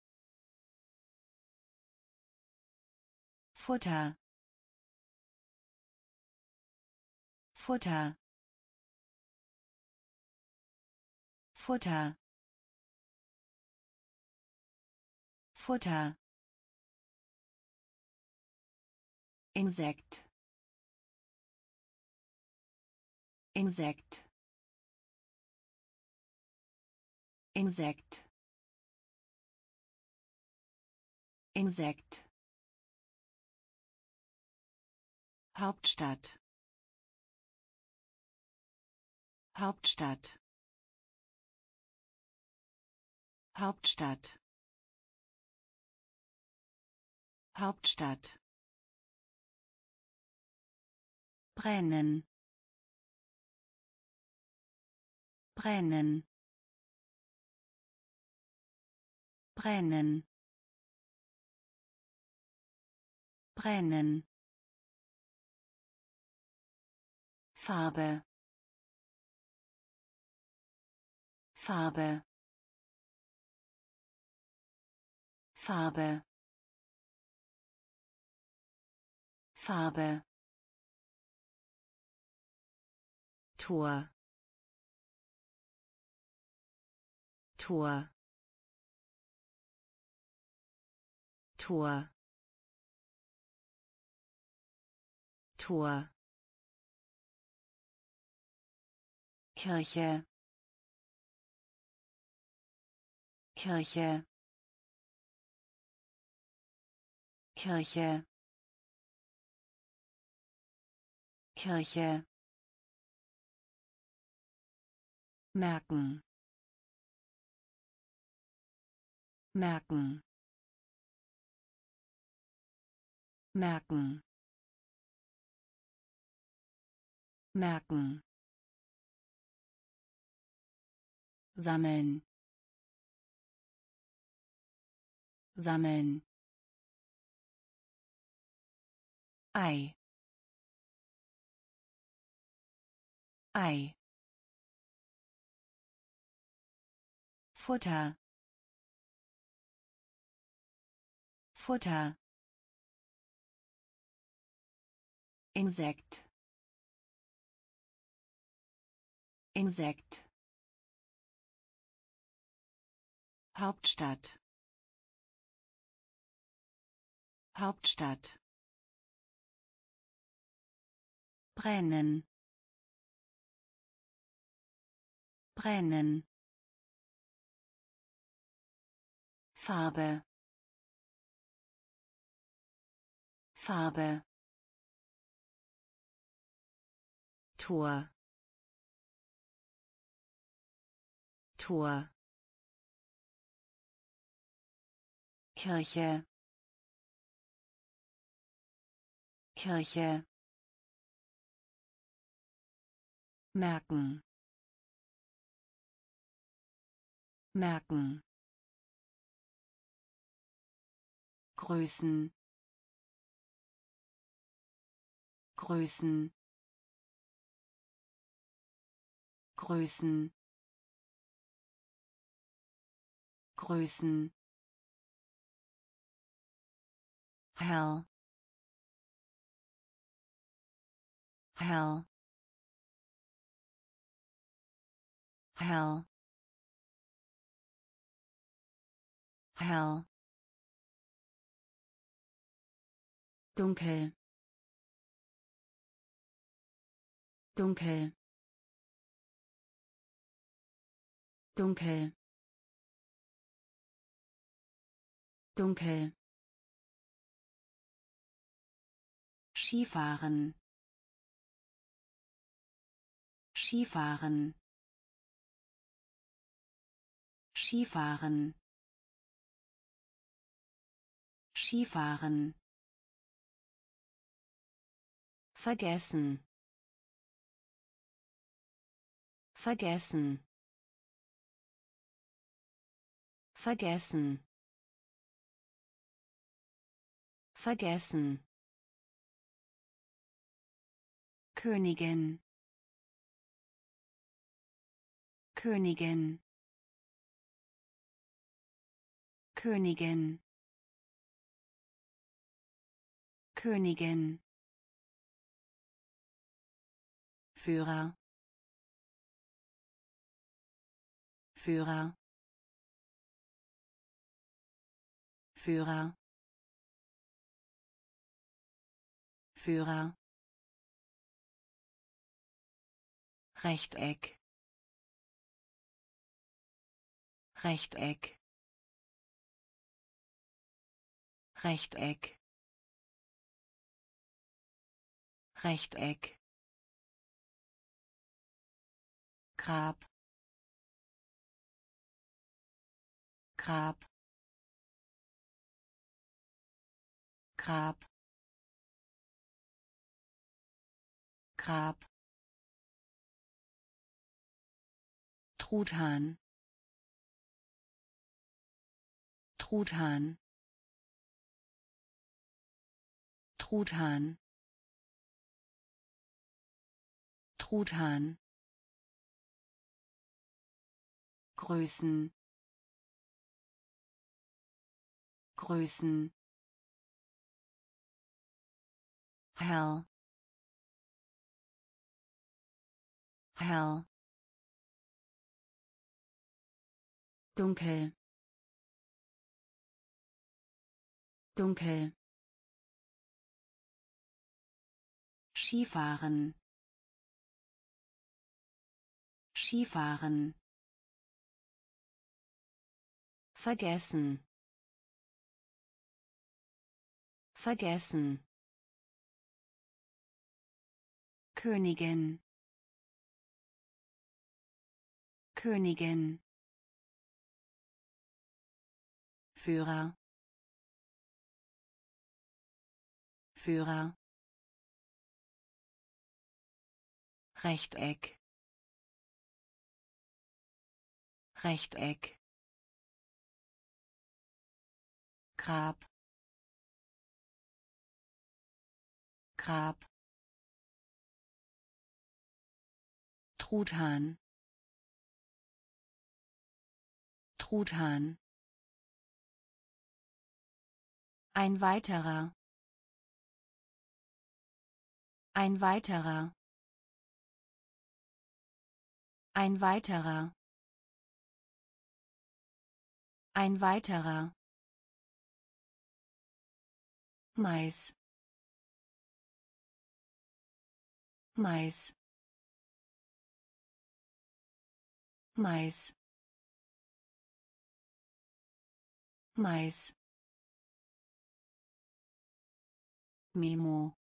Futter. Futter. Futter. Futter Insekt. Insekt. Insekt. Insekt. Hauptstadt. Hauptstadt. Hauptstadt. Hauptstadt brennen. Brennen. Brennen. Brennen. Farbe. Farbe. Farbe. Farbe Tor. Tor. Tor. Tor. Kirche. Kirche. Kirche. Kirche merken. Merken. Merken. Merken. Sammeln. Sammeln. Ei. Ei Futter. Futter. Insekt. Insekt. Hauptstadt. Hauptstadt. Brennen. Brennen Farbe. Farbe. Tor. Tor. Kirche. Kirche. Merken. Merken Größen Größen Größen Größen hell. Hell. Hell. Hell dunkel. Dunkel. Dunkel. Dunkel. Skifahren. Skifahren. Skifahren. Skifahren vergessen. Vergessen. Vergessen. Vergessen. Königin. Königin. Königin. Königin Führer. Führer. Führer. Führer. Rechteck. Rechteck. Rechteck. Rechteck Grab. Grab. Grab. Grab. Truthahn. Truthahn. Truthahn. Truthahn Größen Größen hell. Hell. Dunkel. Dunkel. Skifahren. Skifahren vergessen. Vergessen. Königin. Königin. Führer. Führer. Rechteck. Rechteck Grab Grab Truthahn Truthahn Ein weiterer. Ein weiterer. Ein weiterer. Ein weiterer. Mais. Mais. Mais. Mais. Memo.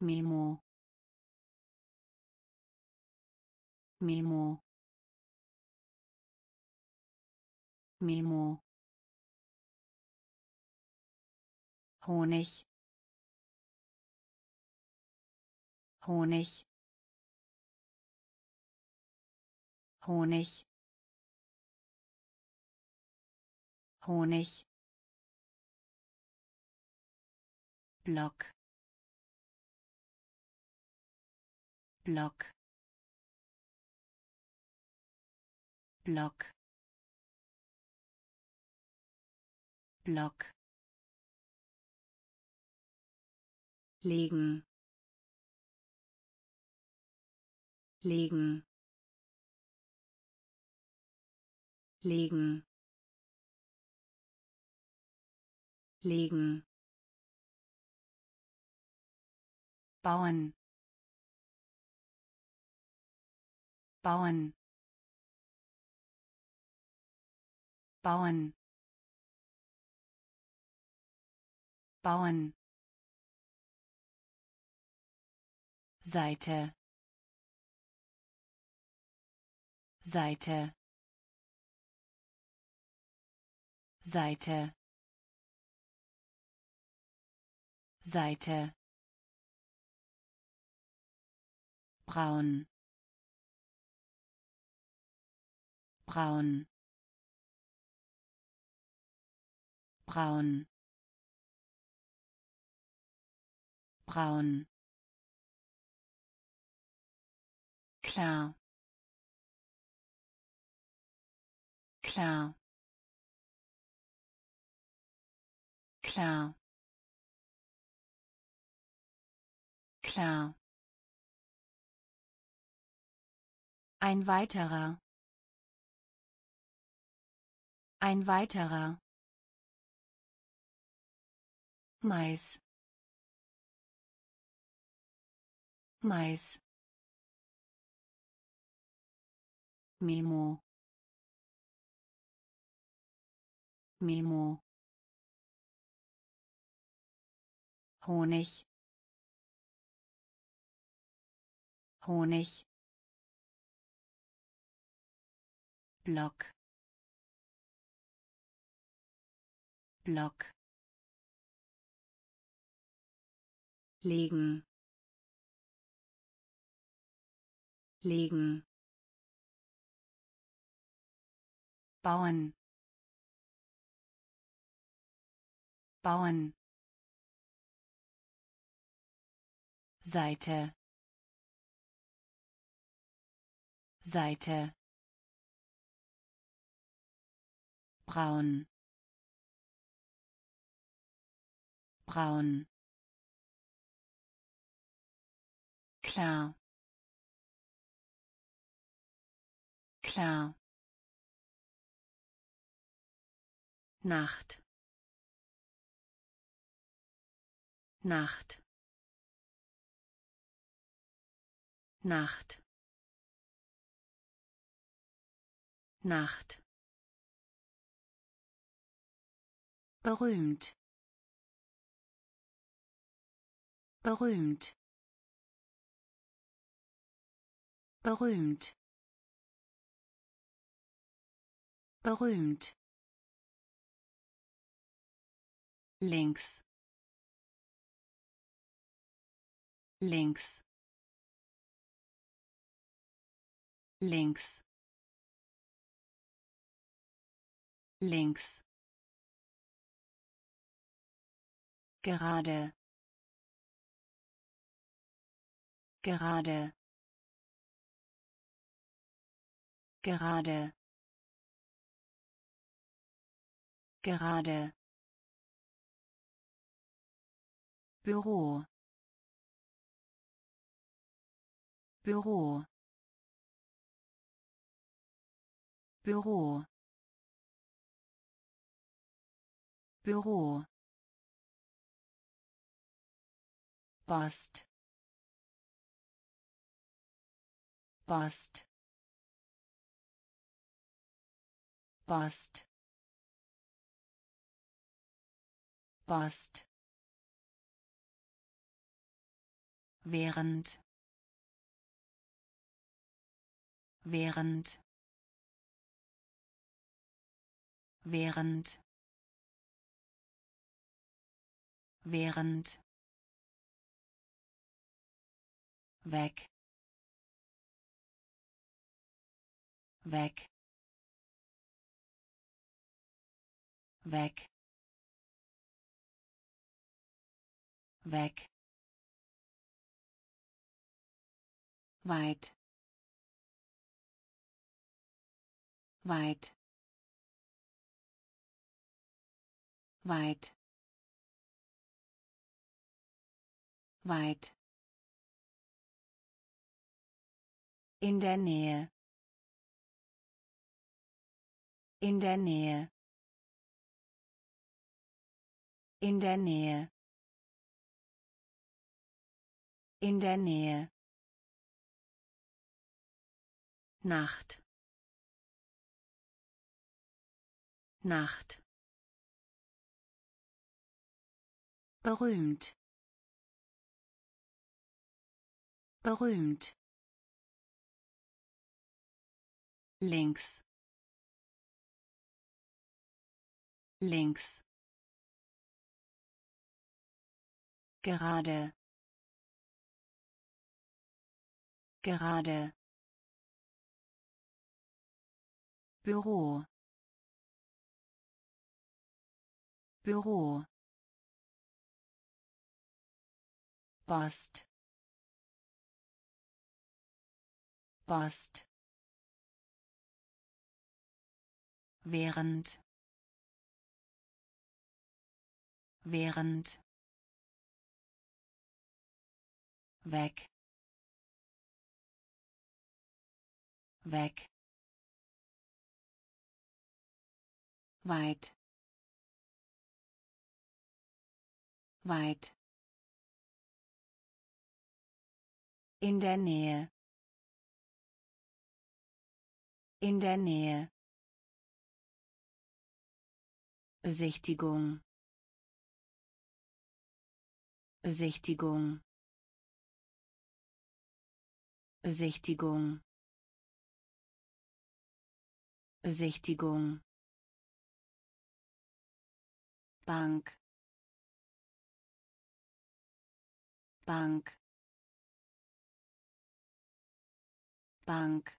Memo. Memo. Memo. Honig. Honig. Honig. Honig Block Block Block Block legen. Legen. Legen. Legen. Bauen. Bauen. Bauen. Bauen Seite. Seite. Seite. Seite. Braun. Braun. Braun. Braun klar. Klar. Klar. Klar. Ein weiterer. Ein weiterer. Mais. Mais Memo Memo Honig. Honig. Block. Block. Legen. Legen bauen. Bauen. Seite. Seite. Braun. Braun. Klar. Klar Nacht. Nacht. Nacht. Nacht. Berühmt. Berühmt. Berühmt. Berühmt links. Links. Links. Links. Gerade. Gerade. Gerade. Gerade Büro. Büro. Büro. Büro. Bast Bast Bast Bast während. Während. Während. Während. Weg. Weg. Weg. Weg weit. Weit. Weit. Weit. In der Nähe. In der Nähe. In der Nähe. In der Nähe Nacht. Nacht. Berühmt. Berühmt. Links. Links. Gerade. Gerade Büro. Büro. Post. Post. Während. Während. Weg. Weg weit. Weit. In der Nähe. In der Nähe. Besichtigung. Besichtigung. Besichtigung. Besichtigung Bank. Bank. Bank.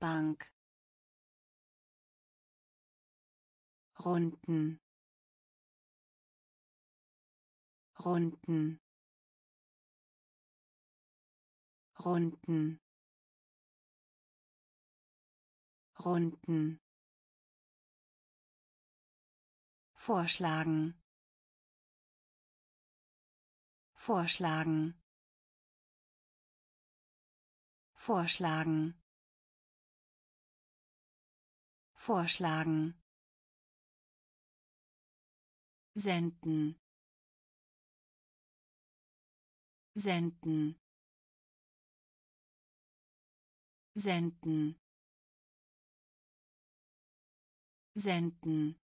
Bank. Runden. Runden. Runden. Runden Vorschlagen. Vorschlagen. Vorschlagen. Vorschlagen. Senden. Senden. Senden. Senden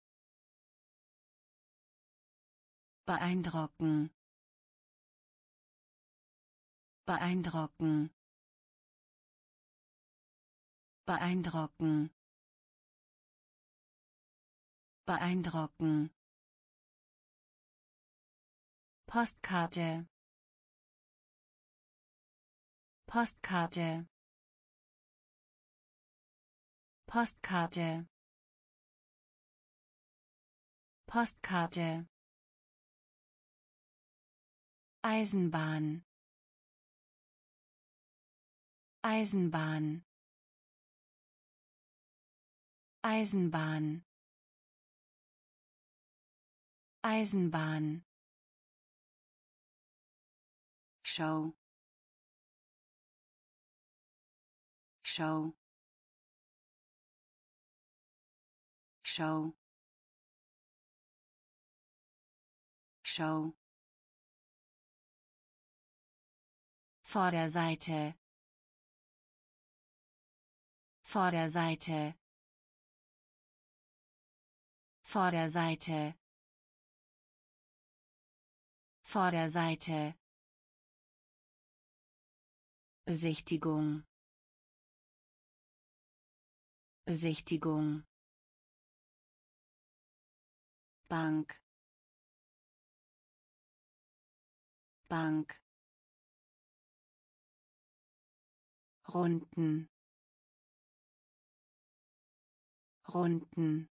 beeindrucken. Beeindrucken. Beeindrucken. Beeindrucken. Postkarte. Postkarte. Postkarte. Postkarte Eisenbahn. Eisenbahn. Eisenbahn. Eisenbahn. Show. Show. Show. Show Vorderseite. Vorderseite. Vorderseite. Vorderseite. Besichtigung. Besichtigung. Bank. Bank Runden. Runden.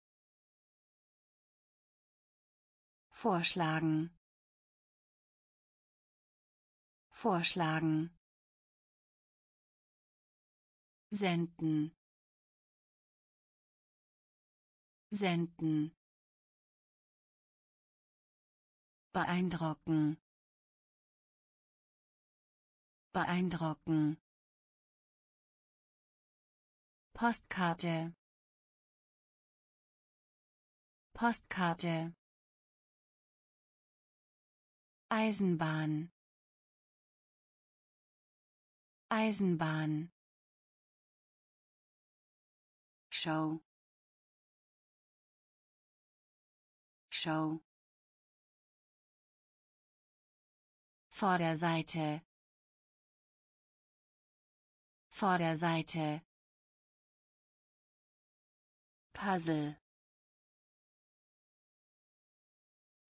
Vorschlagen. Vorschlagen. Senden. Senden. Beeindrucken. Beeindrucken Postkarte. Postkarte. Eisenbahn. Eisenbahn. Show. Show. Vorderseite. Vorderseite Puzzle.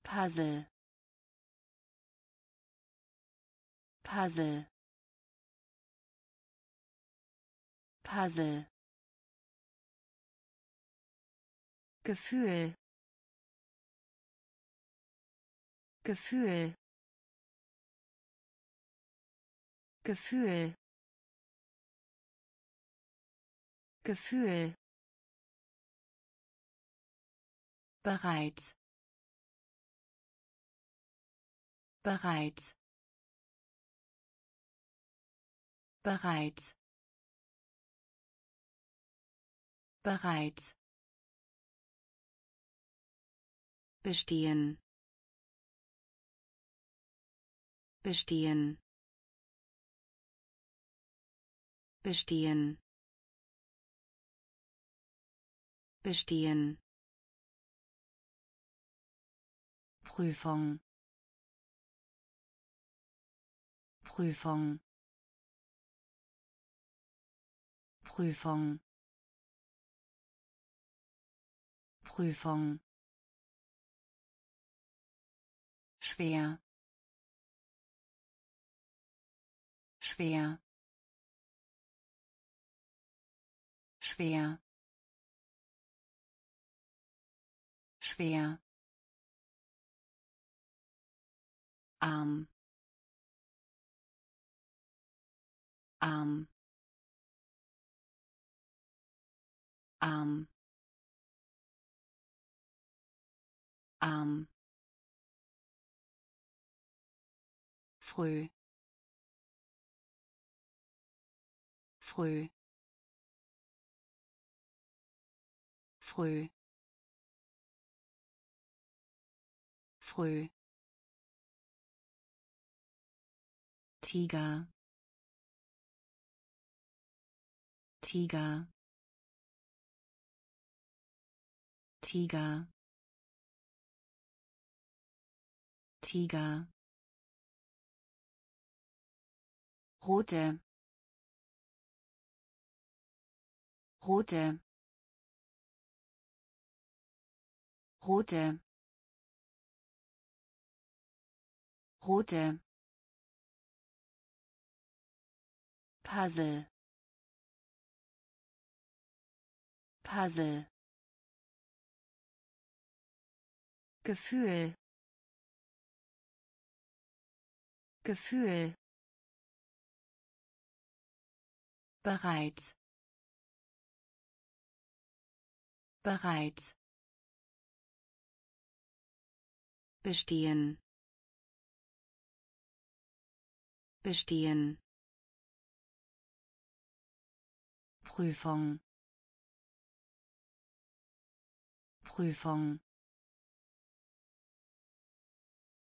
Puzzle. Puzzle. Puzzle. Gefühl. Gefühl. Gefühl. Gefühl bereits. Bereits. Bereits. Bereits. Bestehen. Bestehen. Bestehen. Bestehen Prüfung. Prüfung. Prüfung. Prüfung. Schwer. Schwer. Schwer. Schwer arm arm arm arm früh. Früh. Früh. Früh Tiger. Tiger. Tiger. Tiger. Rote. Rote. Rote. Rote Puzzle. Puzzle. Gefühl. Gefühl. Bereits bereits bestehen. Bestehen Prüfung. Prüfung.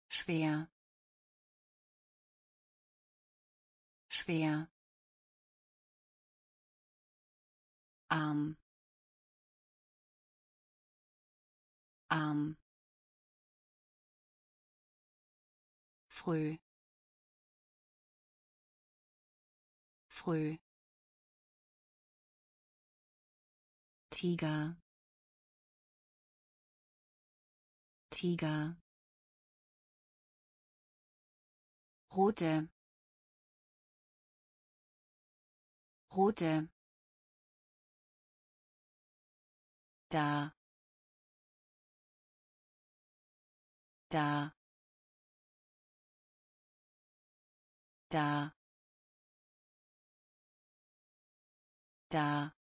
Schwer. Schwer. Arm. Arm. Früh. Früh Tiger. Tiger. Rote. Rote. Da. Da. Da. Da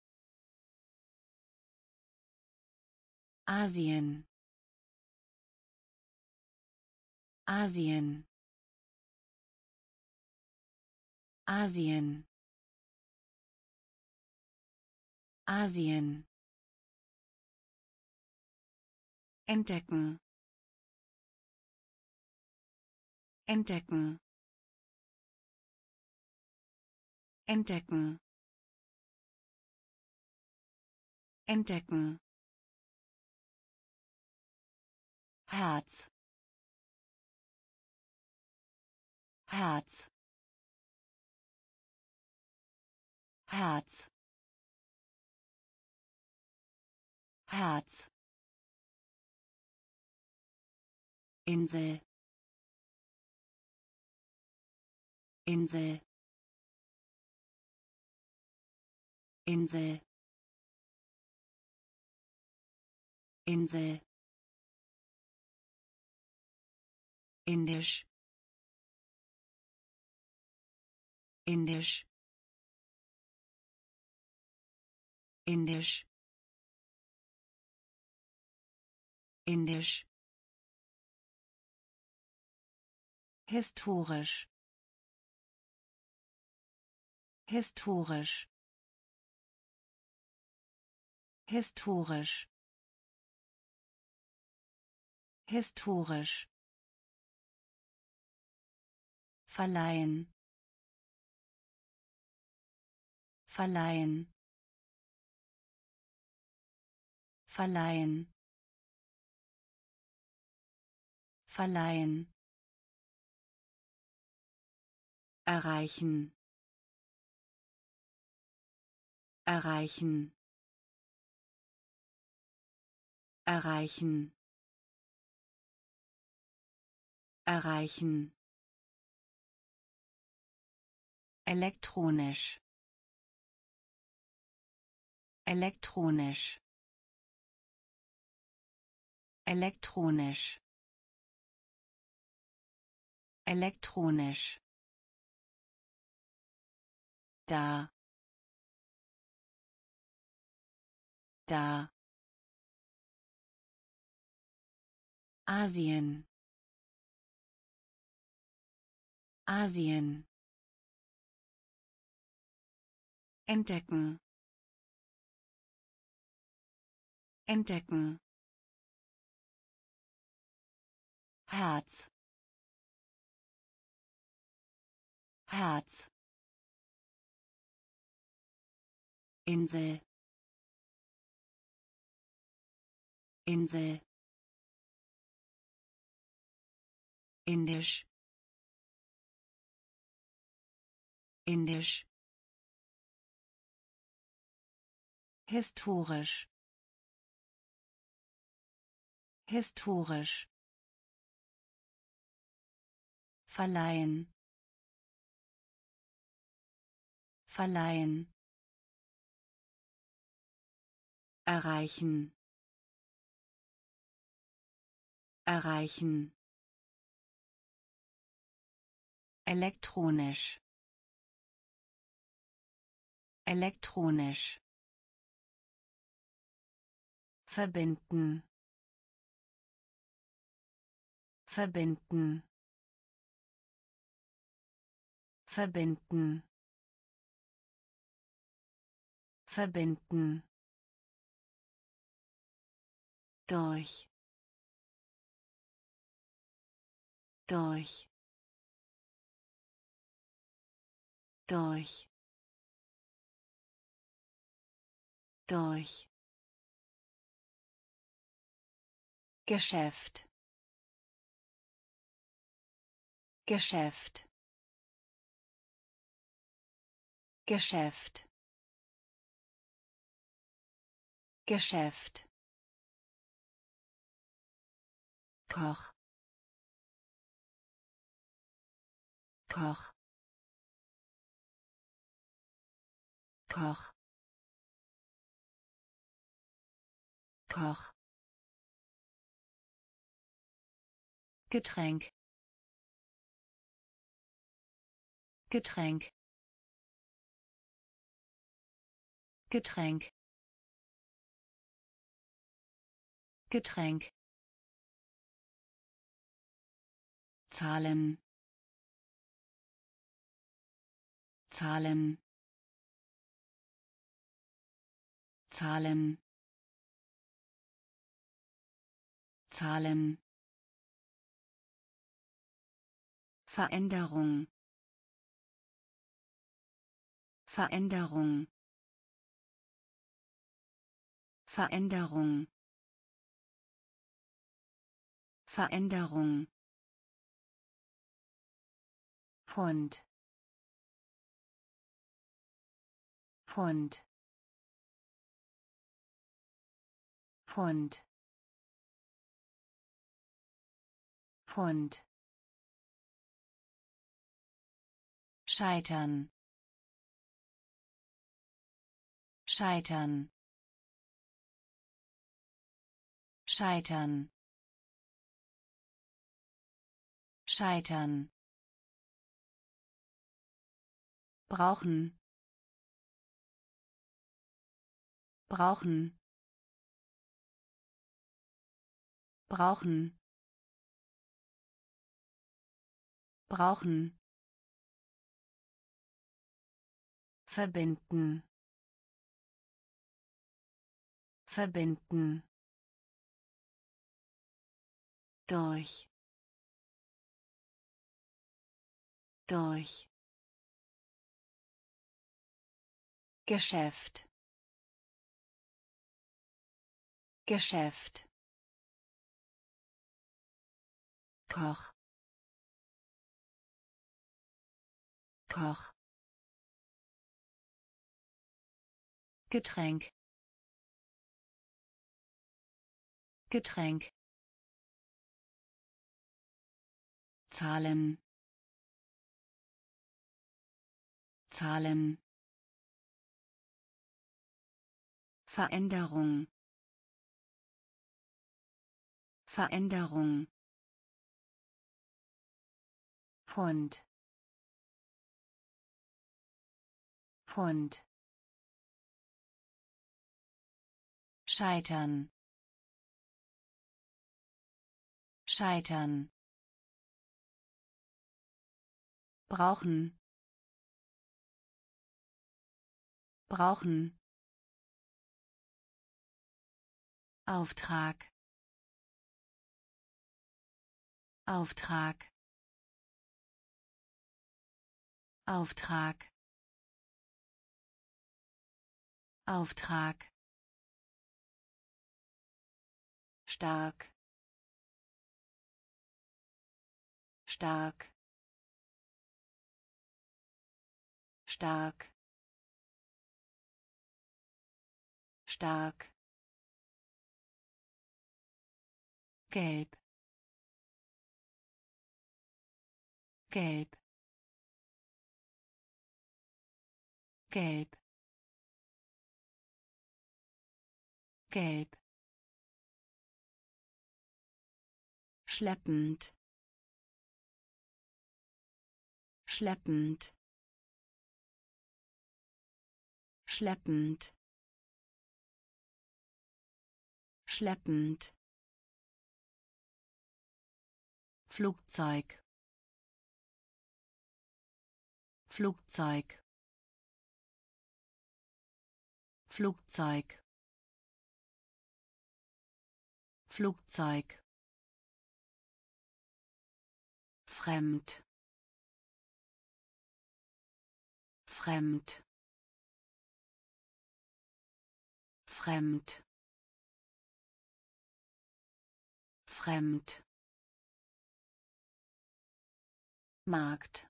Asien. Asien. Asien. Asien. Entdecken. Entdecken. Entdecken. Entdecken Herz. Herz. Herz. Herz. Insel. Insel. Insel. Insel Indisch. Indisch. Indisch. Indisch. Historisch. Historisch. Historisch. Historisch verleihen. Verleihen. Verleihen. Verleihen. Erreichen. Erreichen. Erreichen. Erreichen elektronisch. Elektronisch. Elektronisch. Elektronisch. Da. Da. Asien. Asien entdecken. Entdecken. Herz. Herz. Insel. Insel. Indisch. Indisch historisch. Historisch. Verleihen. Verleihen. Erreichen. Erreichen. Elektronisch. Elektronisch verbinden. Verbinden. Verbinden. Verbinden. Durch. Durch. Durch. Durch Geschäft. Geschäft. Geschäft. Geschäft. Koch. Koch. Koch. Koch Getränk. Getränk. Getränk. Getränk. Zahlen. Zahlen. Zahlen. Zahlen Veränderung. Veränderung. Veränderung. Veränderung. Hund Hund Hund Hund Scheitern. Scheitern. Scheitern. Scheitern. Brauchen. Brauchen. Brauchen. Brauchen verbinden verbinden durch. Durch. Geschäft. Geschäft. Koch. Koch Getränk. Getränk. Zahlen. Zahlen. Veränderung. Veränderung. Hund Hund Scheitern. Scheitern. Brauchen. Brauchen. Auftrag. Auftrag. Auftrag. Auftrag stark. Stark. Stark. Stark. Gelb. Gelb. Gelb. Gelb schleppend. Schleppend. Schleppend. Schleppend. Flugzeug. Flugzeug. Flugzeug. Flugzeug fremd. Fremd. Fremd. Fremd. Markt.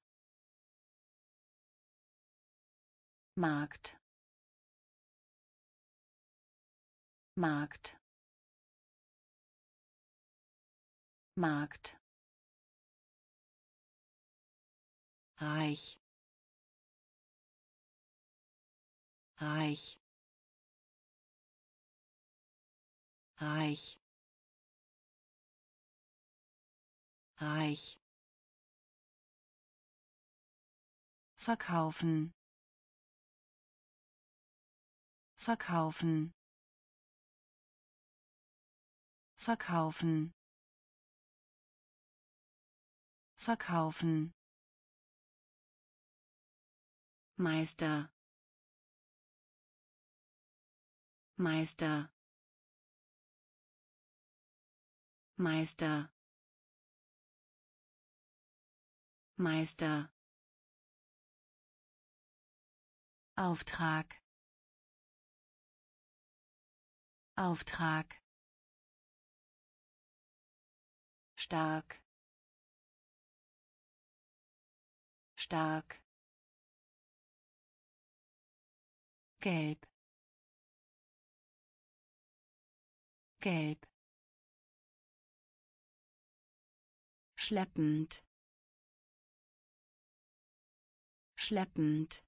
Markt. Markt. Markt reich. Reich. Reich. Reich. Verkaufen. Verkaufen. Verkaufen. Verkaufen Meister. Meister. Meister. Meister. Auftrag. Auftrag. Stark. Stark gelb. Gelb. Schleppend. Schleppend.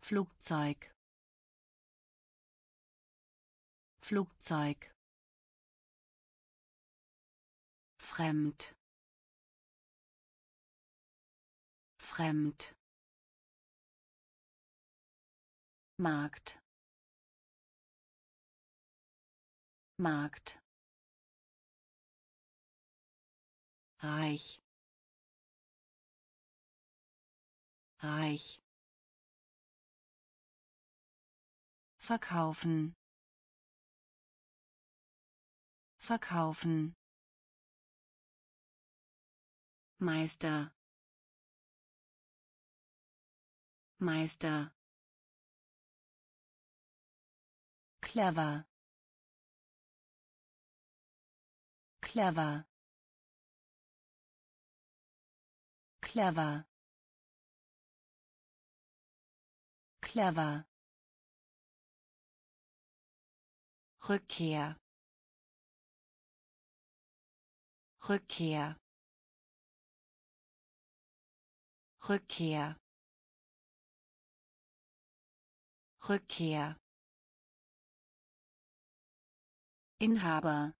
Flugzeug. Flugzeug. Fremd. Fremd Markt. Markt. Reich. Reich. Verkaufen. Verkaufen. Meister. Meister clever. Clever. Clever. Clever. Rückkehr. Rückkehr. Rückkehr. Rückkehr Inhaber.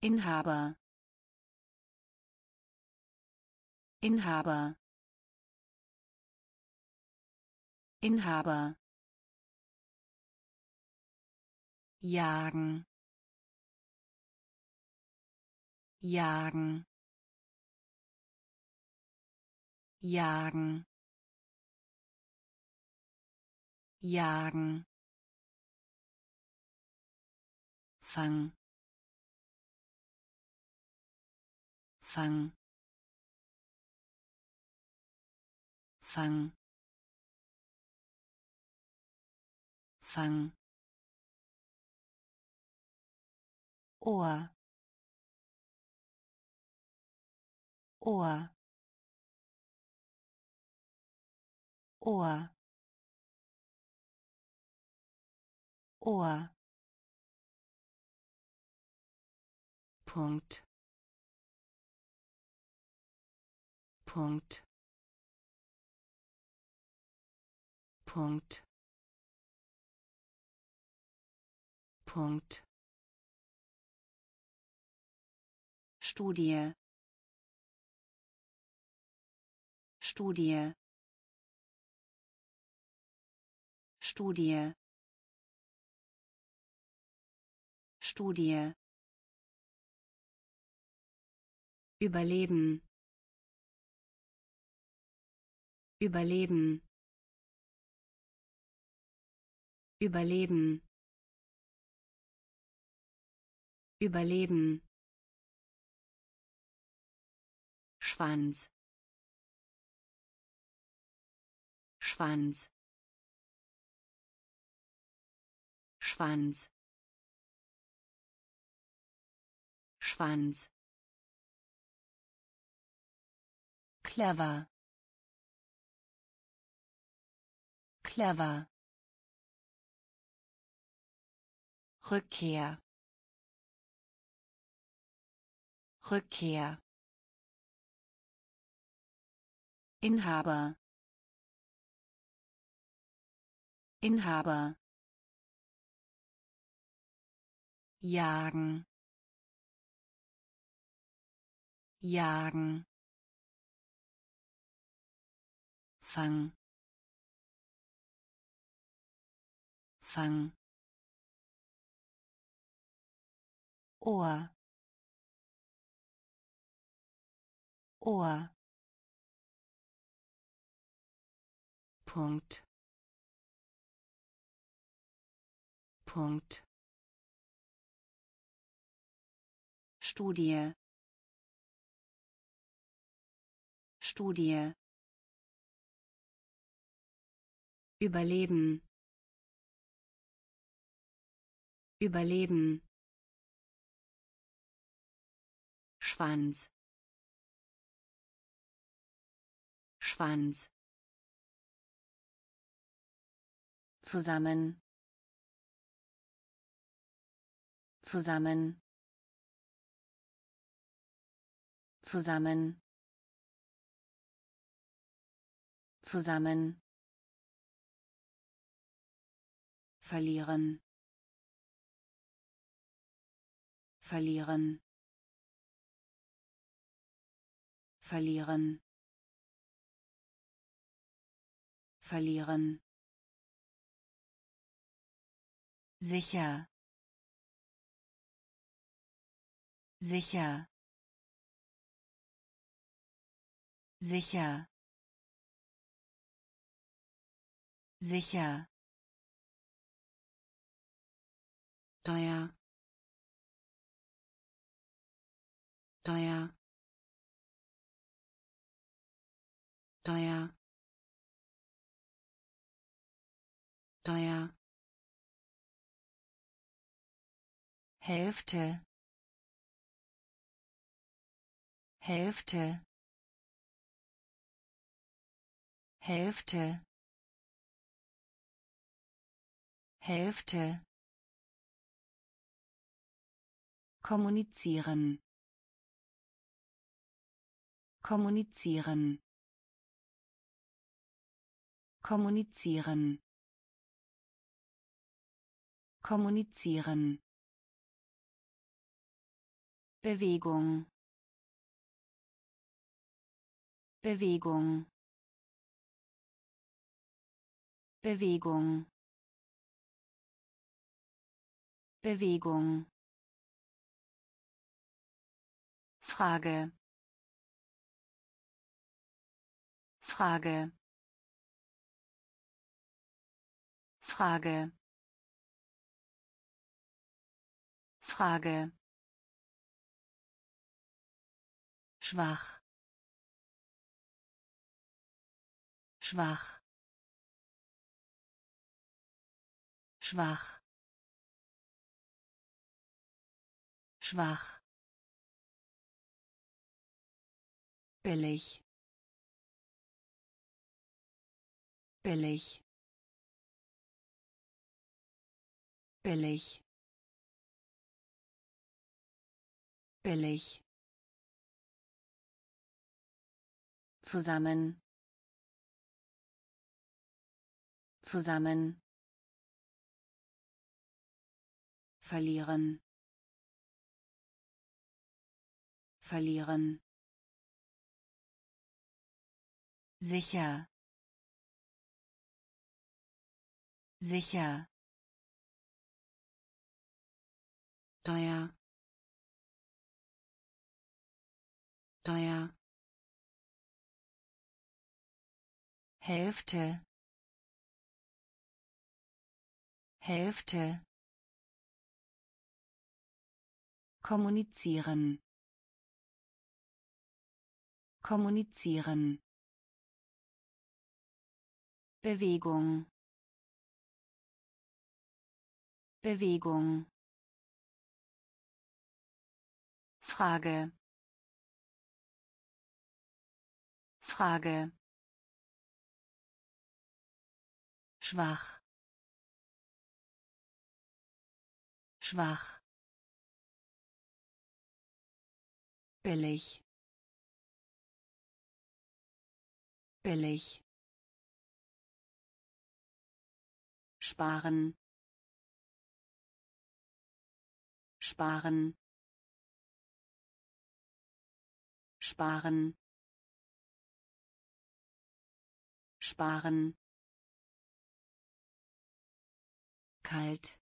Inhaber. Inhaber. Inhaber. Jagen. Jagen. Jagen. Jagen fang. Fang. Fang. Fang. Ohr. Ohr. Ohr. Ohr Punkt. Punkt. Punkt. Punkt. Studie. Studie. Studie. Studie Überleben. Überleben. Überleben. Überleben. Schwanz. Schwanz. Schwanz. Schwanz. Clever. Clever. Rückkehr. Rückkehr. Inhaber. Inhaber. Jagen. Jagen fang. Fang. Ohr. Ohr. Punkt. Punkt. Studie. Studie Überleben. Überleben. Schwanz. Schwanz. Zusammen. Zusammen. Zusammen. Zusammen verlieren. Verlieren. Verlieren. Verlieren. Sicher. Sicher. Sicher. Sicher teuer teuer teuer teuer Hälfte. Hälfte. Hälfte. Hälfte kommunizieren. Kommunizieren. Kommunizieren. Kommunizieren. Bewegung. Bewegung. Bewegung. Bewegung Frage. Frage. Frage. Frage. Schwach. Schwach. Schwach. Schwach billig. Billig. Billig. Billig. Zusammen. Zusammen. Verlieren. Verlieren sicher. Sicher. Teuer. Teuer. Hälfte. Hälfte. Kommunizieren. Kommunizieren Bewegung. Bewegung. Frage. Frage. Schwach. Schwach. Billig. Billig sparen. Sparen. Sparen. Sparen. Kalt.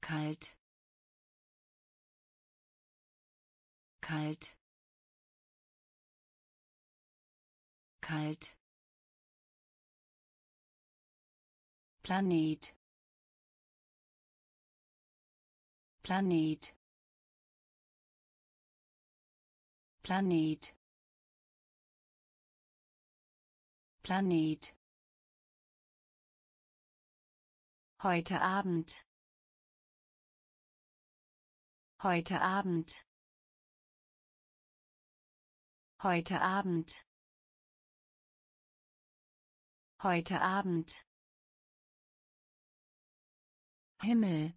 Kalt. Kalt. Kalt Planet Planet Planet Planet Heute Abend. Heute Abend. Heute Abend. Heute Abend. Himmel.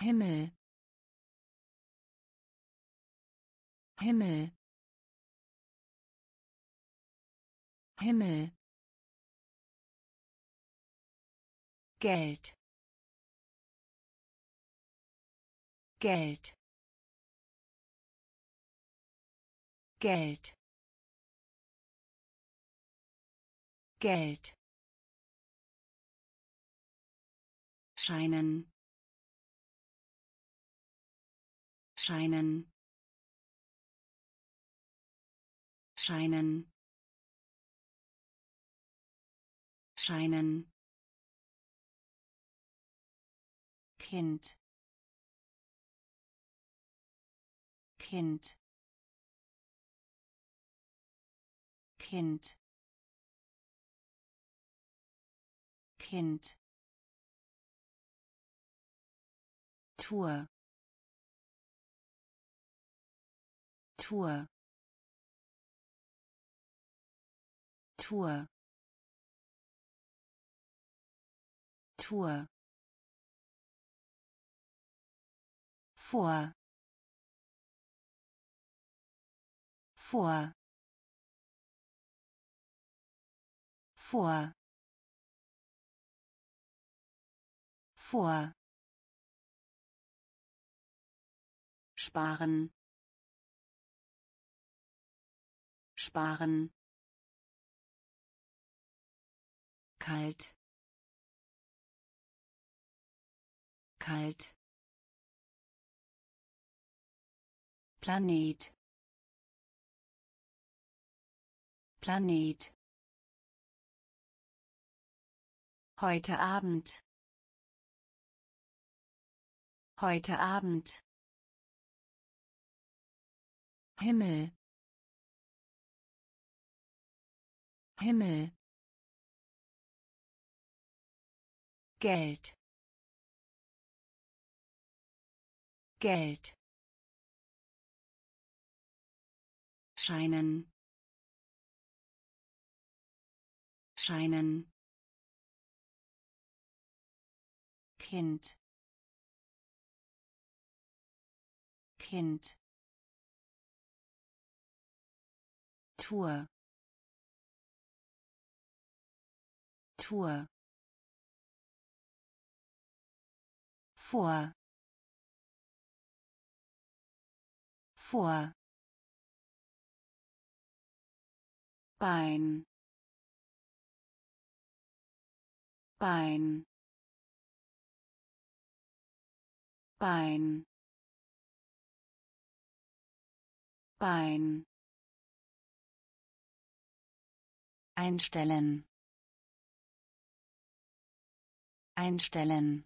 Himmel. Himmel. Himmel. Geld Geld Geld Geld scheinen. Scheinen. Scheinen. Scheinen. Kind. Kind. Kind. Kind Tour. Tour. Tour. Tour. Vor vor vor vor sparen. Sparen. Kalt. Kalt. Planet. Planet. Heute Abend. Heute Abend. Himmel. Himmel. Geld. Geld. scheinen scheinen Kind Kind Tour. Tour. Vor. Vor. Bein. Bein. Bein. Bein einstellen. Einstellen.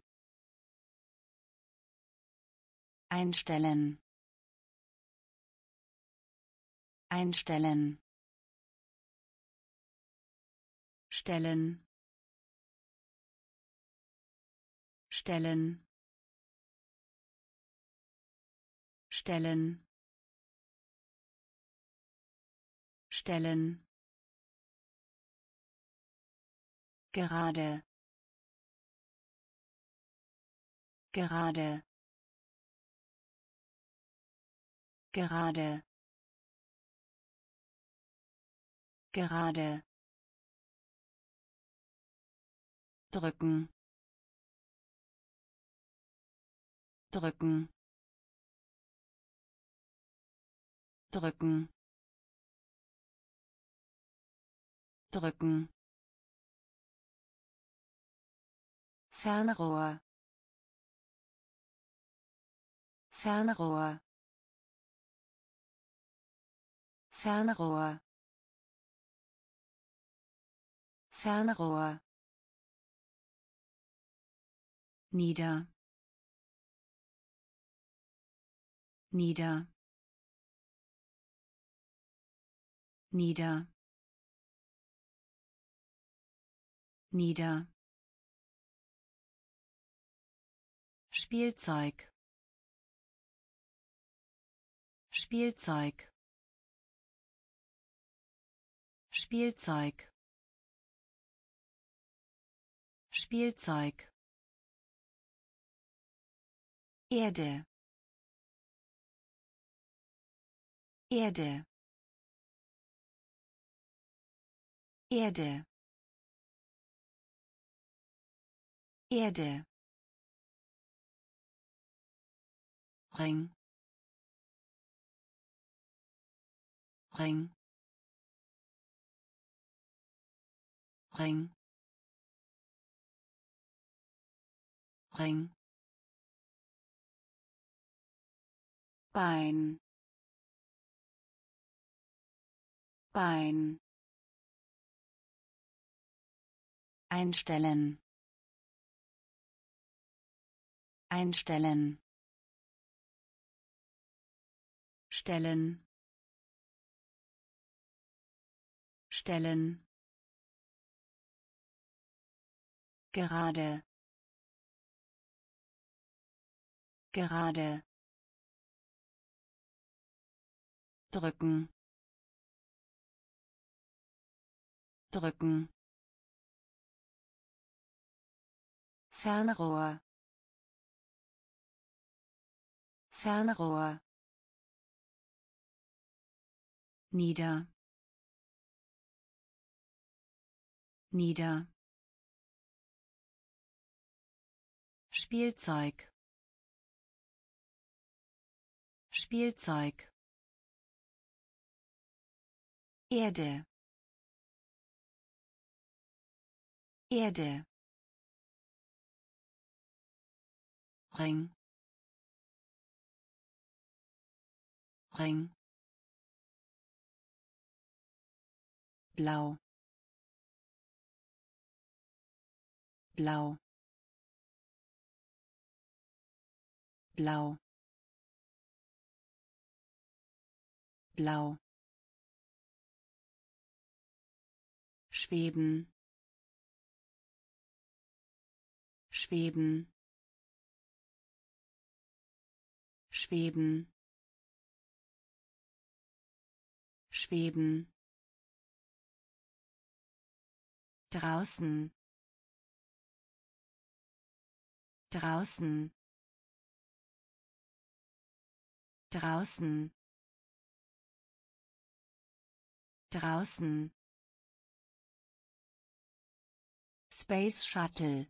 Einstellen. Einstellen. Stellen. Stellen. Stellen. Stellen gerade. Gerade. Gerade. Gerade. Drücken. Drücken. Drücken. Drücken Fernrohr Fernrohr Fernrohr Fernrohr nieder. Nieder. Nieder. Nieder Spielzeug. Spielzeug. Spielzeug. Spielzeug. Erde. Erde. Erde. Erde Ring Ring Ring Ring Bein. Bein. Einstellen. Einstellen stellen. Stellen. Gerade. Gerade. Drücken. Drücken. Fernrohr. Fernrohr nieder. Nieder. Spielzeug. Spielzeug. Erde. Erde. Ring. Ring blau. Blau. Blau. Blau. Schweben. Schweben. Schweben. Schweben draußen. Draußen. Draußen. Draußen. Space Shuttle.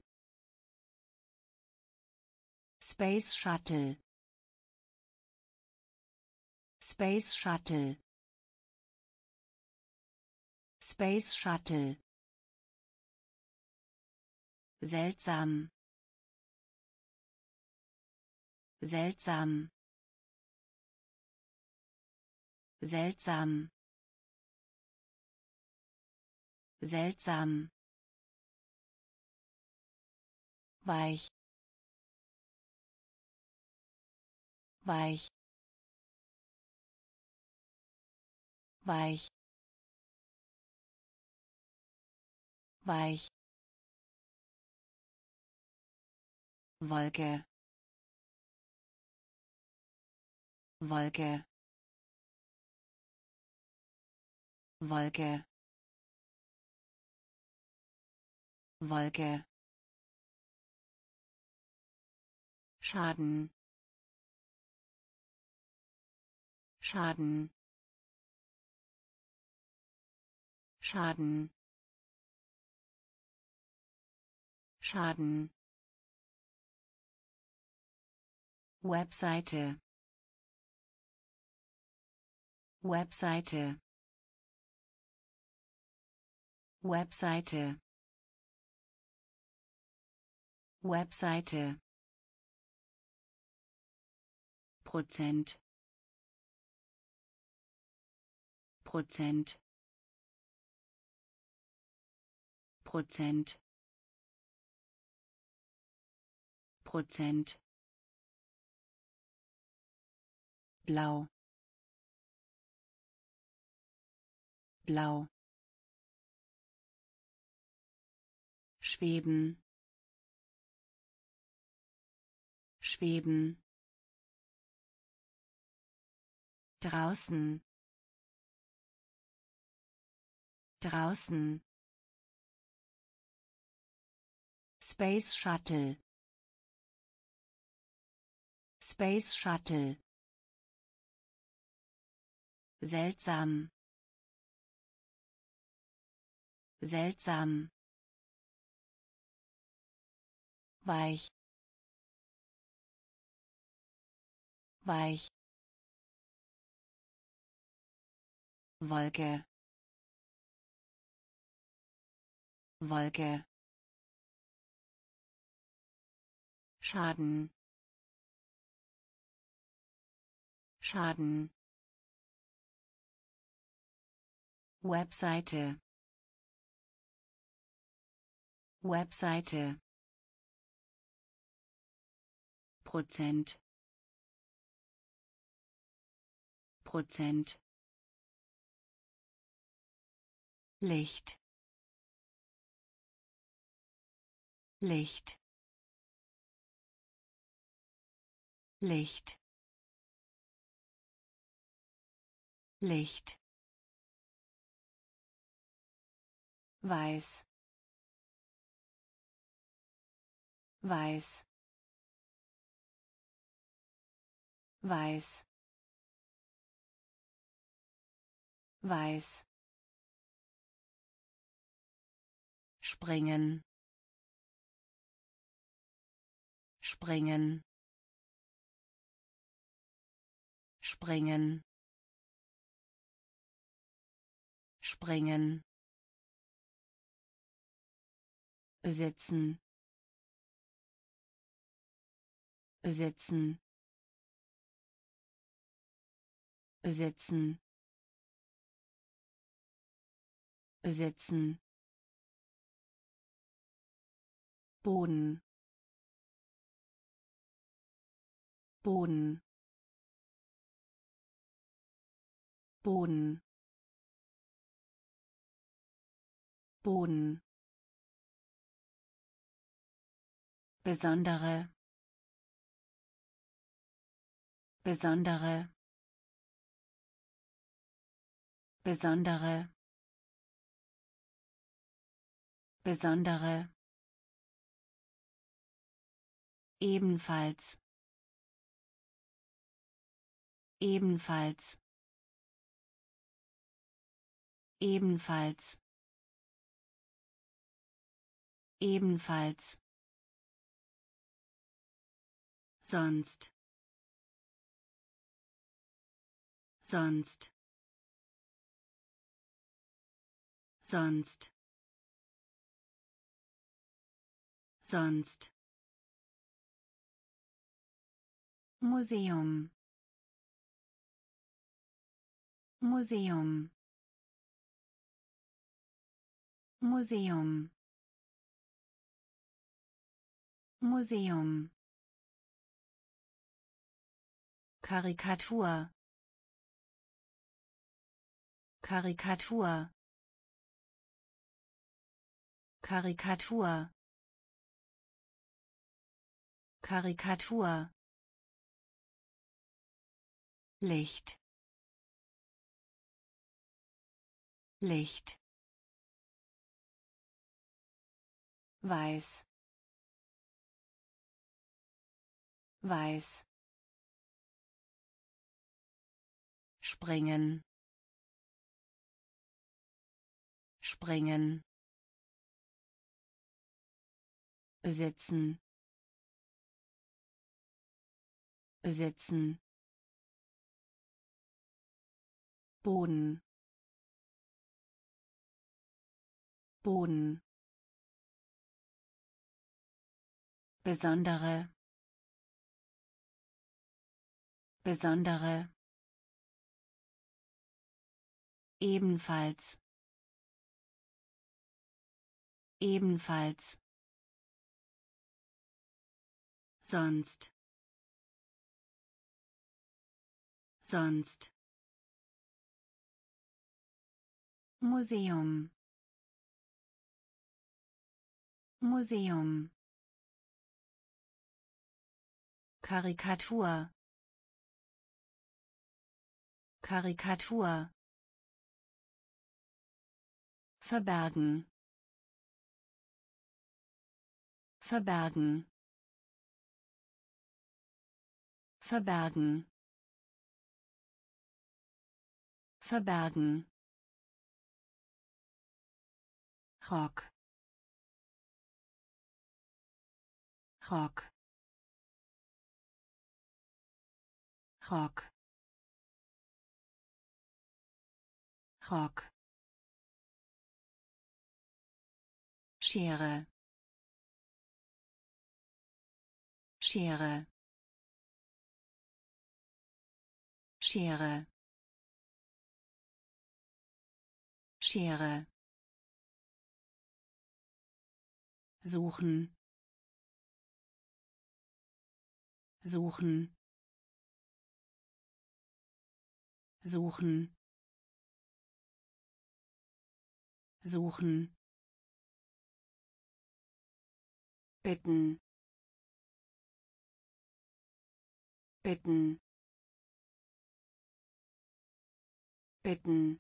Space Shuttle. Space Shuttle. Space Shuttle seltsam. Seltsam. Seltsam. Seltsam. Weich. Weich. Weich. Weich Wolke. Wolke. Wolke. Wolke. Schaden. Schaden. Schaden. Schaden Webseite. Webseite. Webseite. Webseite. Prozent. Prozent. Prozent. Prozent blau. Blau. Schweben. Schweben. Draußen. Draußen. Space Shuttle. Space Shuttle seltsam. Seltsam. Weich. Weich. Wolke. Wolke. Schaden. Schaden Webseite. Webseite. Prozent. Prozent. Licht. Licht. Licht. Licht weiß. Weiß. Weiß. Weiß. Springen. Springen. Springen. Springen besitzen besitzen besitzen besitzen Boden. Boden. Boden. Boden besondere. Besondere. Besondere. Besondere. Ebenfalls. Ebenfalls. Ebenfalls. Ebenfalls sonst. Sonst. Sonst. Sonst. Museum. Museum. Museum. Museum Karikatur. Karikatur. Karikatur. Karikatur. Licht. Licht. Weiß. Weiß springen. Springen. Besitzen. Besitzen. Boden. Boden. Besondere. Besondere ebenfalls. Ebenfalls. Sonst. Sonst. Museum. Museum. Karikatur. Karikatur verbergen. Verbergen. Verbergen. Verbergen. Rock. Rock. Rock. Rock Schere. Schere. Schere. Schere. Suchen. Suchen. Suchen. Suchen bitten. Bitten. Bitten.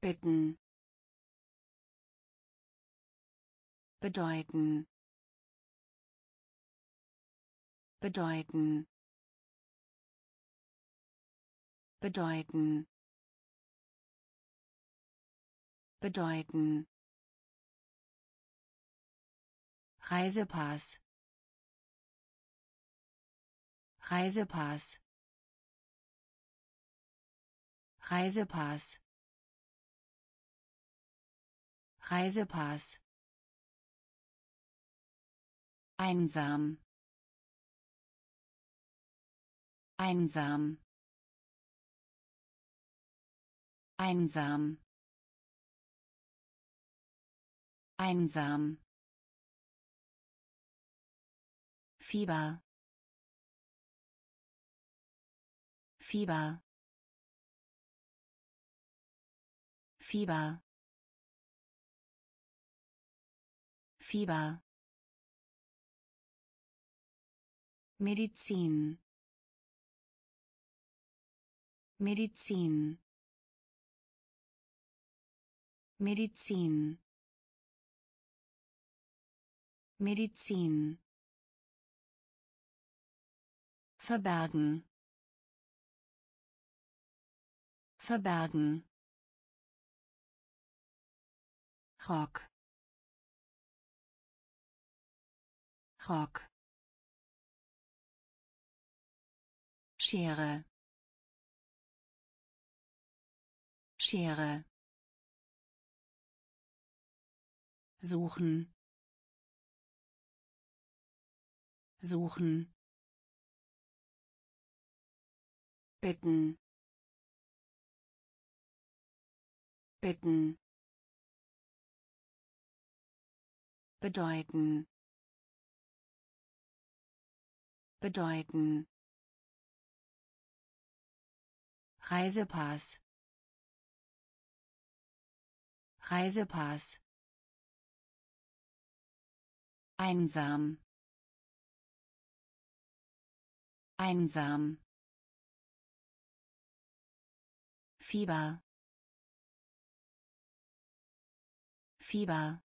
Bitten. Bedeuten. Bedeuten. Bedeuten. Bedeuten Reisepass. Reisepass. Reisepass. Reisepass. Einsam. Einsam. Einsam. Einsam Fieber. Fieber. Fieber. Fieber. Medizin. Medizin. Medizin. Medizin verbergen. Verbergen. Rock. Rock. Schere. Schere. Suchen. Suchen bitten. Bitten. Bedeuten. Bedeuten. Reisepass. Reisepass. Einsam. Einsam Fieber. Fieber.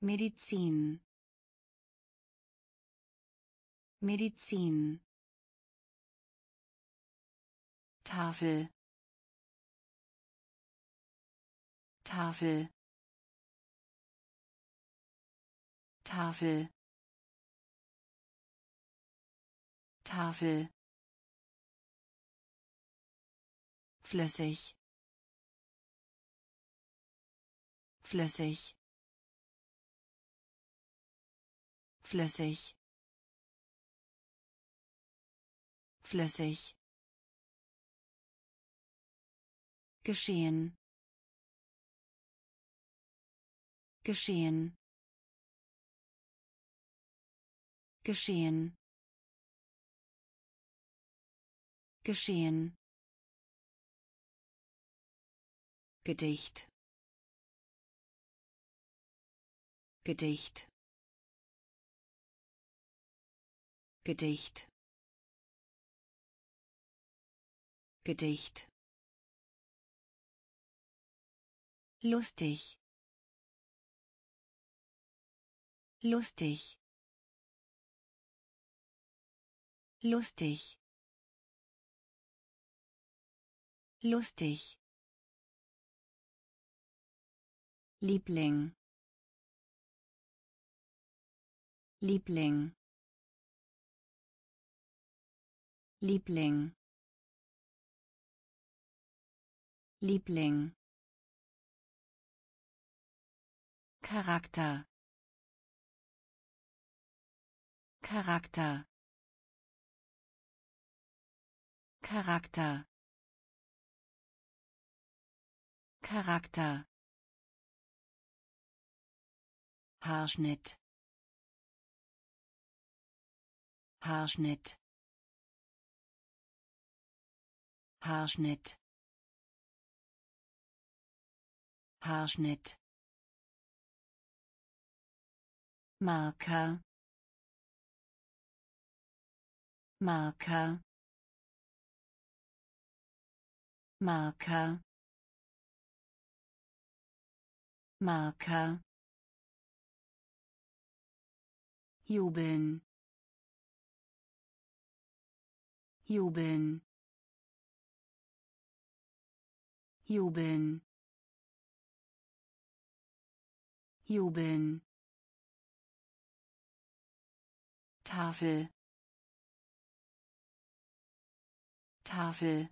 Medizin. Medizin. Tafel. Tafel. Tafel. Tafel flüssig. Flüssig. Flüssig. Flüssig. Geschehen. Geschehen. Geschehen. Geschehen Gedicht. Gedicht. Gedicht. Gedicht. Lustig. Lustig. Lustig. Lustig Liebling. Liebling. Liebling. Liebling. Charakter. Charakter. Charakter. Charakter Haarschnitt. Haarschnitt. Haarschnitt. Haarschnitt. Marker. Marker. Marker. Marker jubeln. Jubeln. Jubeln. Jubeln. Tafel. Tafel.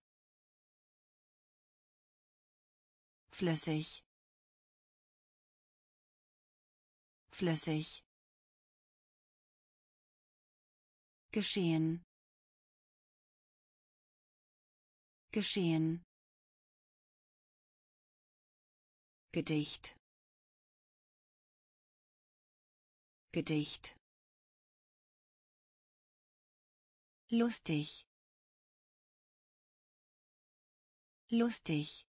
Flüssig. Flüssig geschehen. Geschehen. Gedicht. Gedicht. Lustig. Lustig.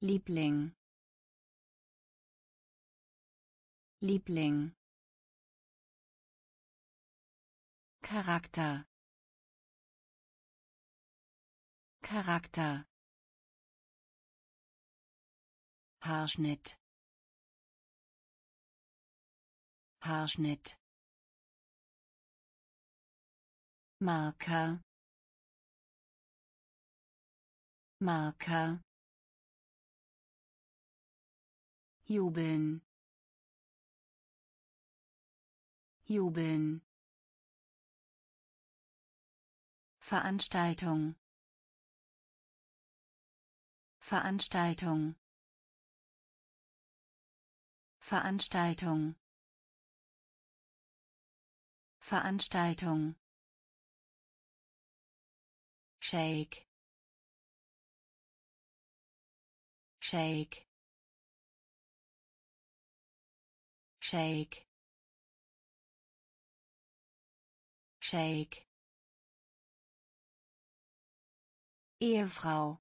Liebling. Liebling Charakter. Charakter. Haarschnitt. Haarschnitt. Marker. Marker. Jubeln. Jubeln Veranstaltung. Veranstaltung. Veranstaltung. Veranstaltung. Shake. Shake. Shake. Shake Ehefrau.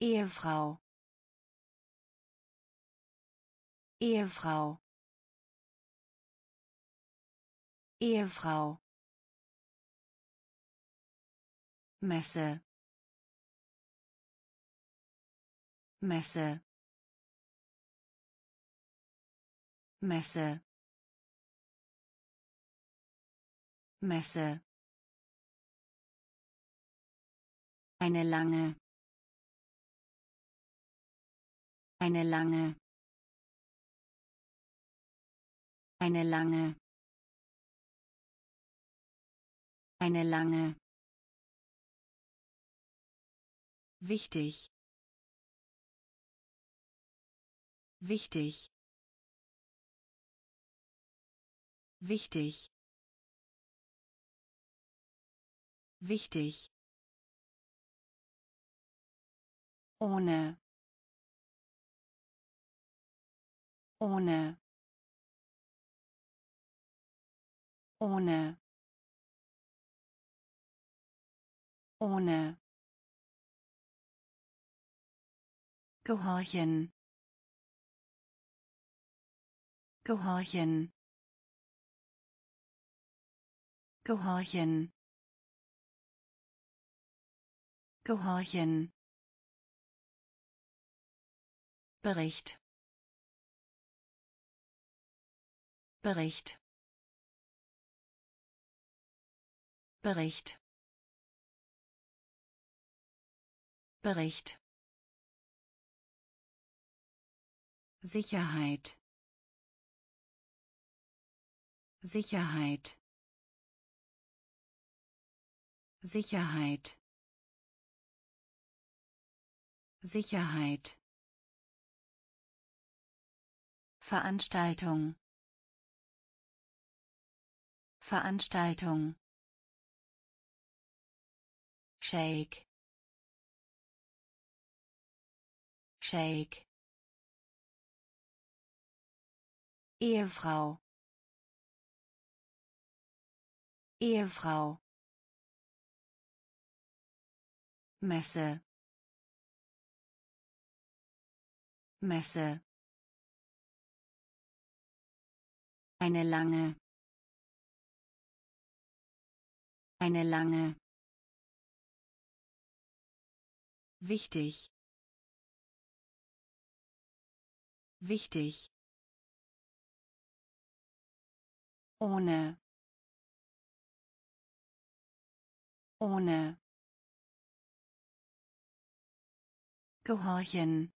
Ehefrau. Ehefrau. Ehefrau. Messe. Messe. Messe. Messe eine lange. Eine lange. Eine lange. Eine lange. Wichtig. Wichtig. Wichtig. Wichtig ohne. Ohne. Ohne. Ohne. Gehorchen. Gehorchen. Gehorchen. Gehorchen Bericht. Bericht. Bericht. Bericht. Sicherheit. Sicherheit. Sicherheit. Sicherheit Veranstaltung. Veranstaltung. Shake. Shake. Ehefrau. Ehefrau. Messe. Messe eine lange. Eine lange. Wichtig. Wichtig. Ohne. Ohne. Gehorchen.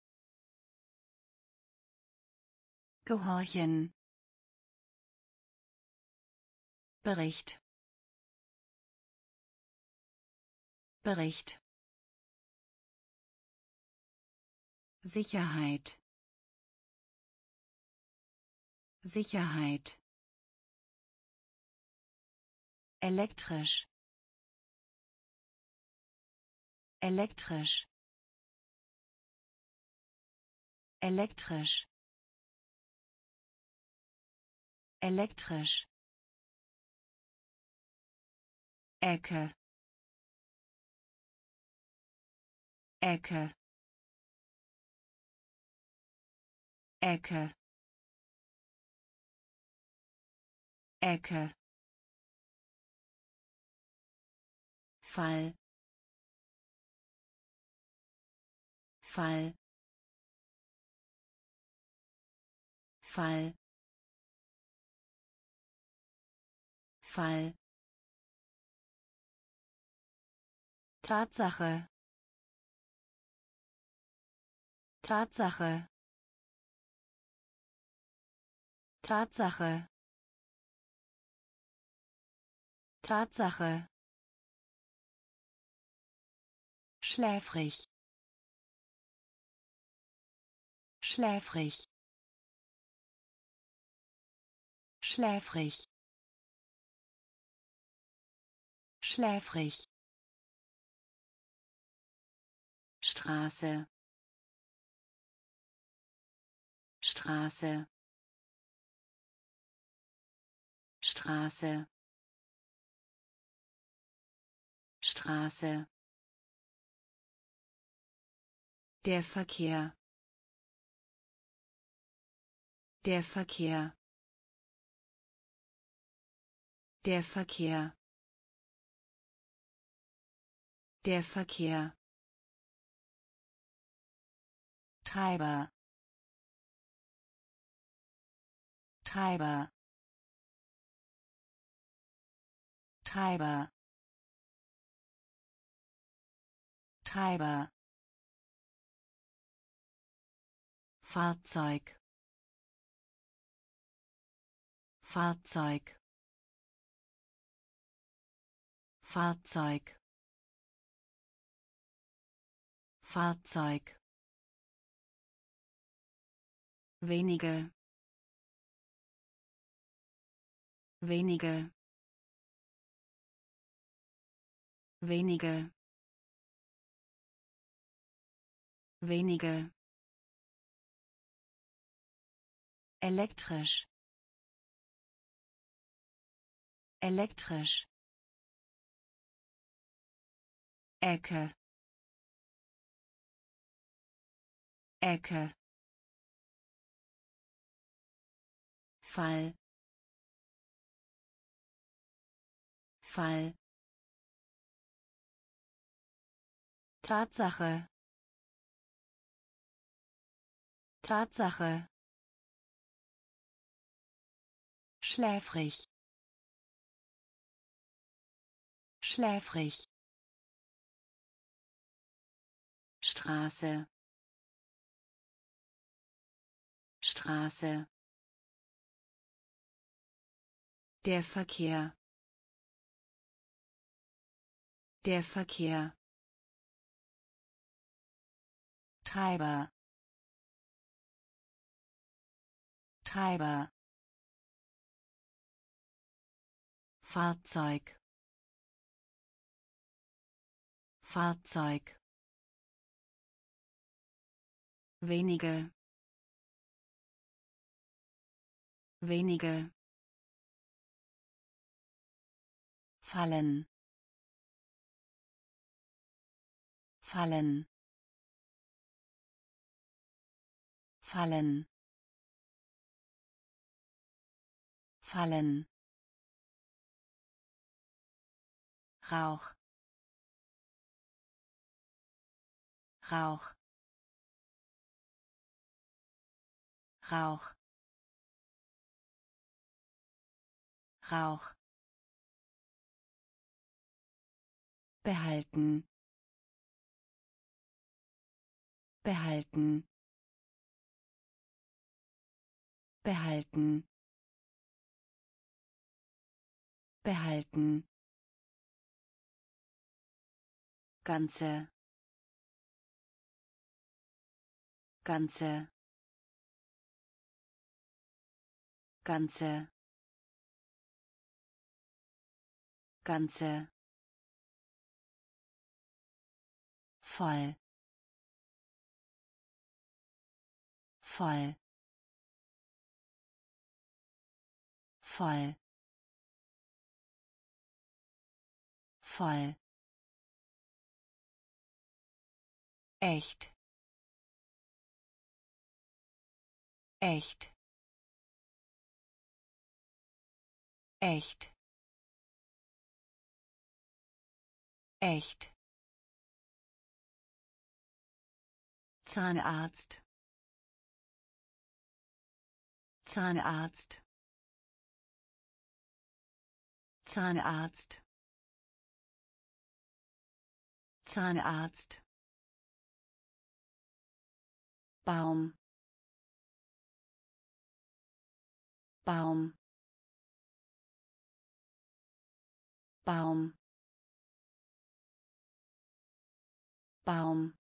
Gehorchen Bericht. Bericht. Sicherheit. Sicherheit. Elektrisch. Elektrisch. Elektrisch. Elektrisch Ecke. Ecke. Ecke. Ecke. Fall. Fall. Fall. Fall Tatsache. Tatsache. Tatsache. Tatsache. Schläfrig. Schläfrig. Schläfrig. Schläfrig Straße. Straße. Straße. Straße. Der Verkehr. Der Verkehr. Der Verkehr. Der Verkehr Treiber. Treiber. Treiber. Treiber. Fahrzeug. Fahrzeug. Fahrzeug. Fahrzeug wenige. Wenige. Wenige. Wenige. Elektrisch. Elektrisch. Ecke. Ecke Fall. Fall. Tatsache. Tatsache. Schläfrig. Schläfrig. Straße. Straße Der Verkehr. Der Verkehr. Treiber. Treiber. Fahrzeug. Fahrzeug. Wenige. Wenige fallen. Fallen. Fallen. Fallen. Rauch. Rauch. Rauch. Rauch behalten. Behalten. Behalten. Behalten. Ganze. Ganze. Ganze. Ganze voll. Voll. Voll. Voll. Echt. Echt. Echt. Echt Zahnarzt. Zahnarzt. Zahnarzt. Zahnarzt. Baum. Baum. Baum. Baum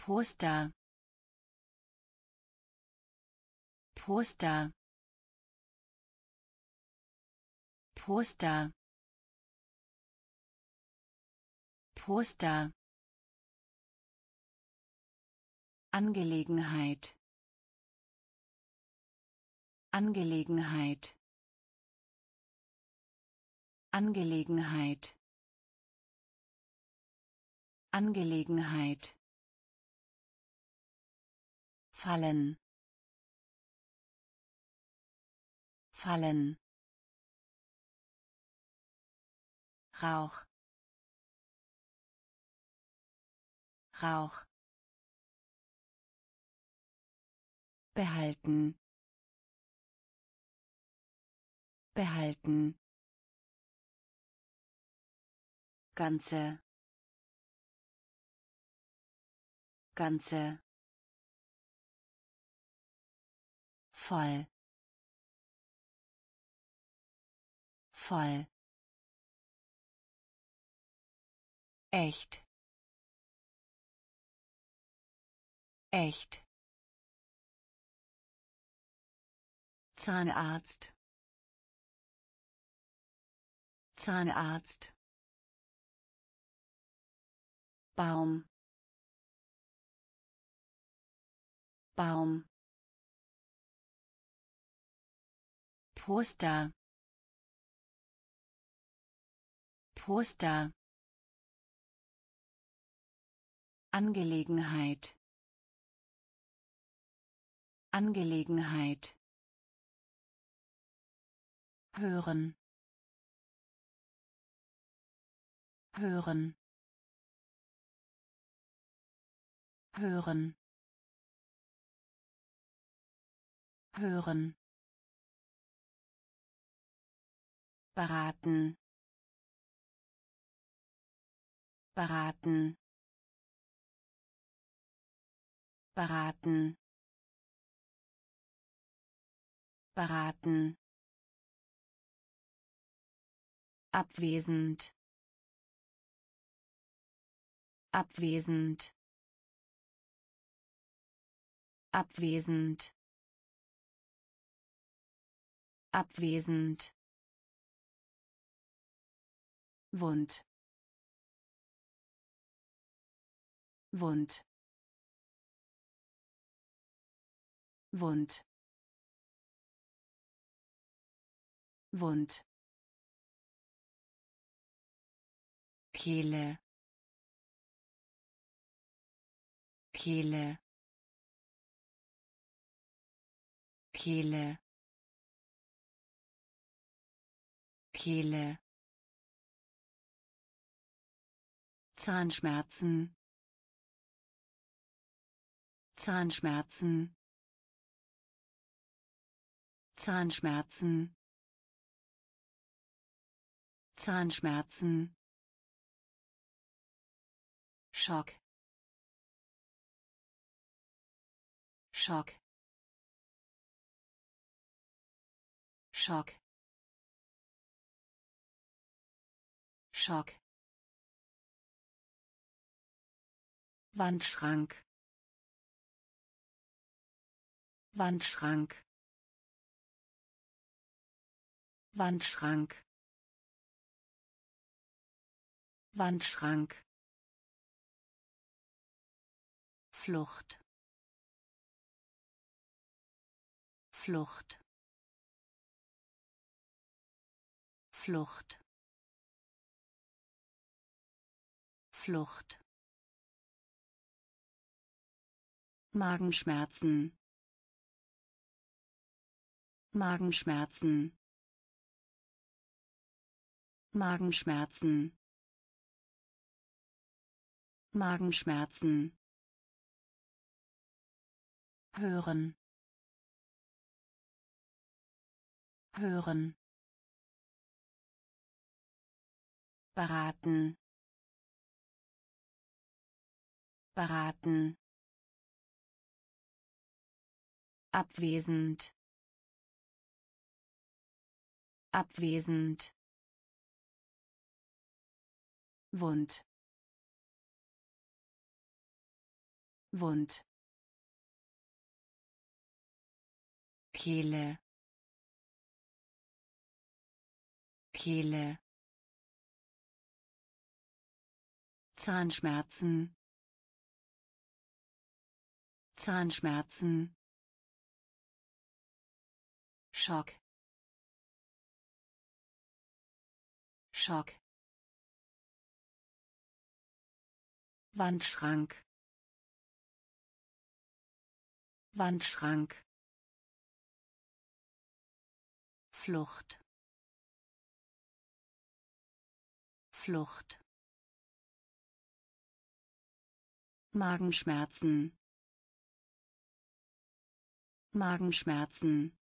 Poster. Poster. Poster. Poster. Angelegenheit. Angelegenheit. Angelegenheit. Angelegenheit fallen. Fallen. Rauch. Rauch. Behalten. Behalten. Ganze. Ganze voll. Voll. Echt. Echt. Zahnarzt. Zahnarzt. Baum. Baum Poster. Poster. Angelegenheit. Angelegenheit. Hören. Hören. Hören. Hören beraten. Beraten. Beraten. Beraten. Abwesend. Abwesend. Abwesend. Abwesend Wund. Wund. Wund. Wund. Kehle. Kehle. Kehle. Kehle Zahnschmerzen. Zahnschmerzen. Zahnschmerzen. Zahnschmerzen. Schock. Schock. Schock. Schock Wandschrank. Wandschrank. Wandschrank. Wandschrank. Flucht. Flucht. Flucht. Flucht Magenschmerzen. Magenschmerzen. Magenschmerzen. Magenschmerzen. Hören. Hören. Beraten. Beraten abwesend. Abwesend. Wund. Wund. Kehle. Kehle. Zahnschmerzen. Zahnschmerzen Schock. Schock. Wandschrank. Wandschrank. Flucht. Flucht. Magenschmerzen. Magenschmerzen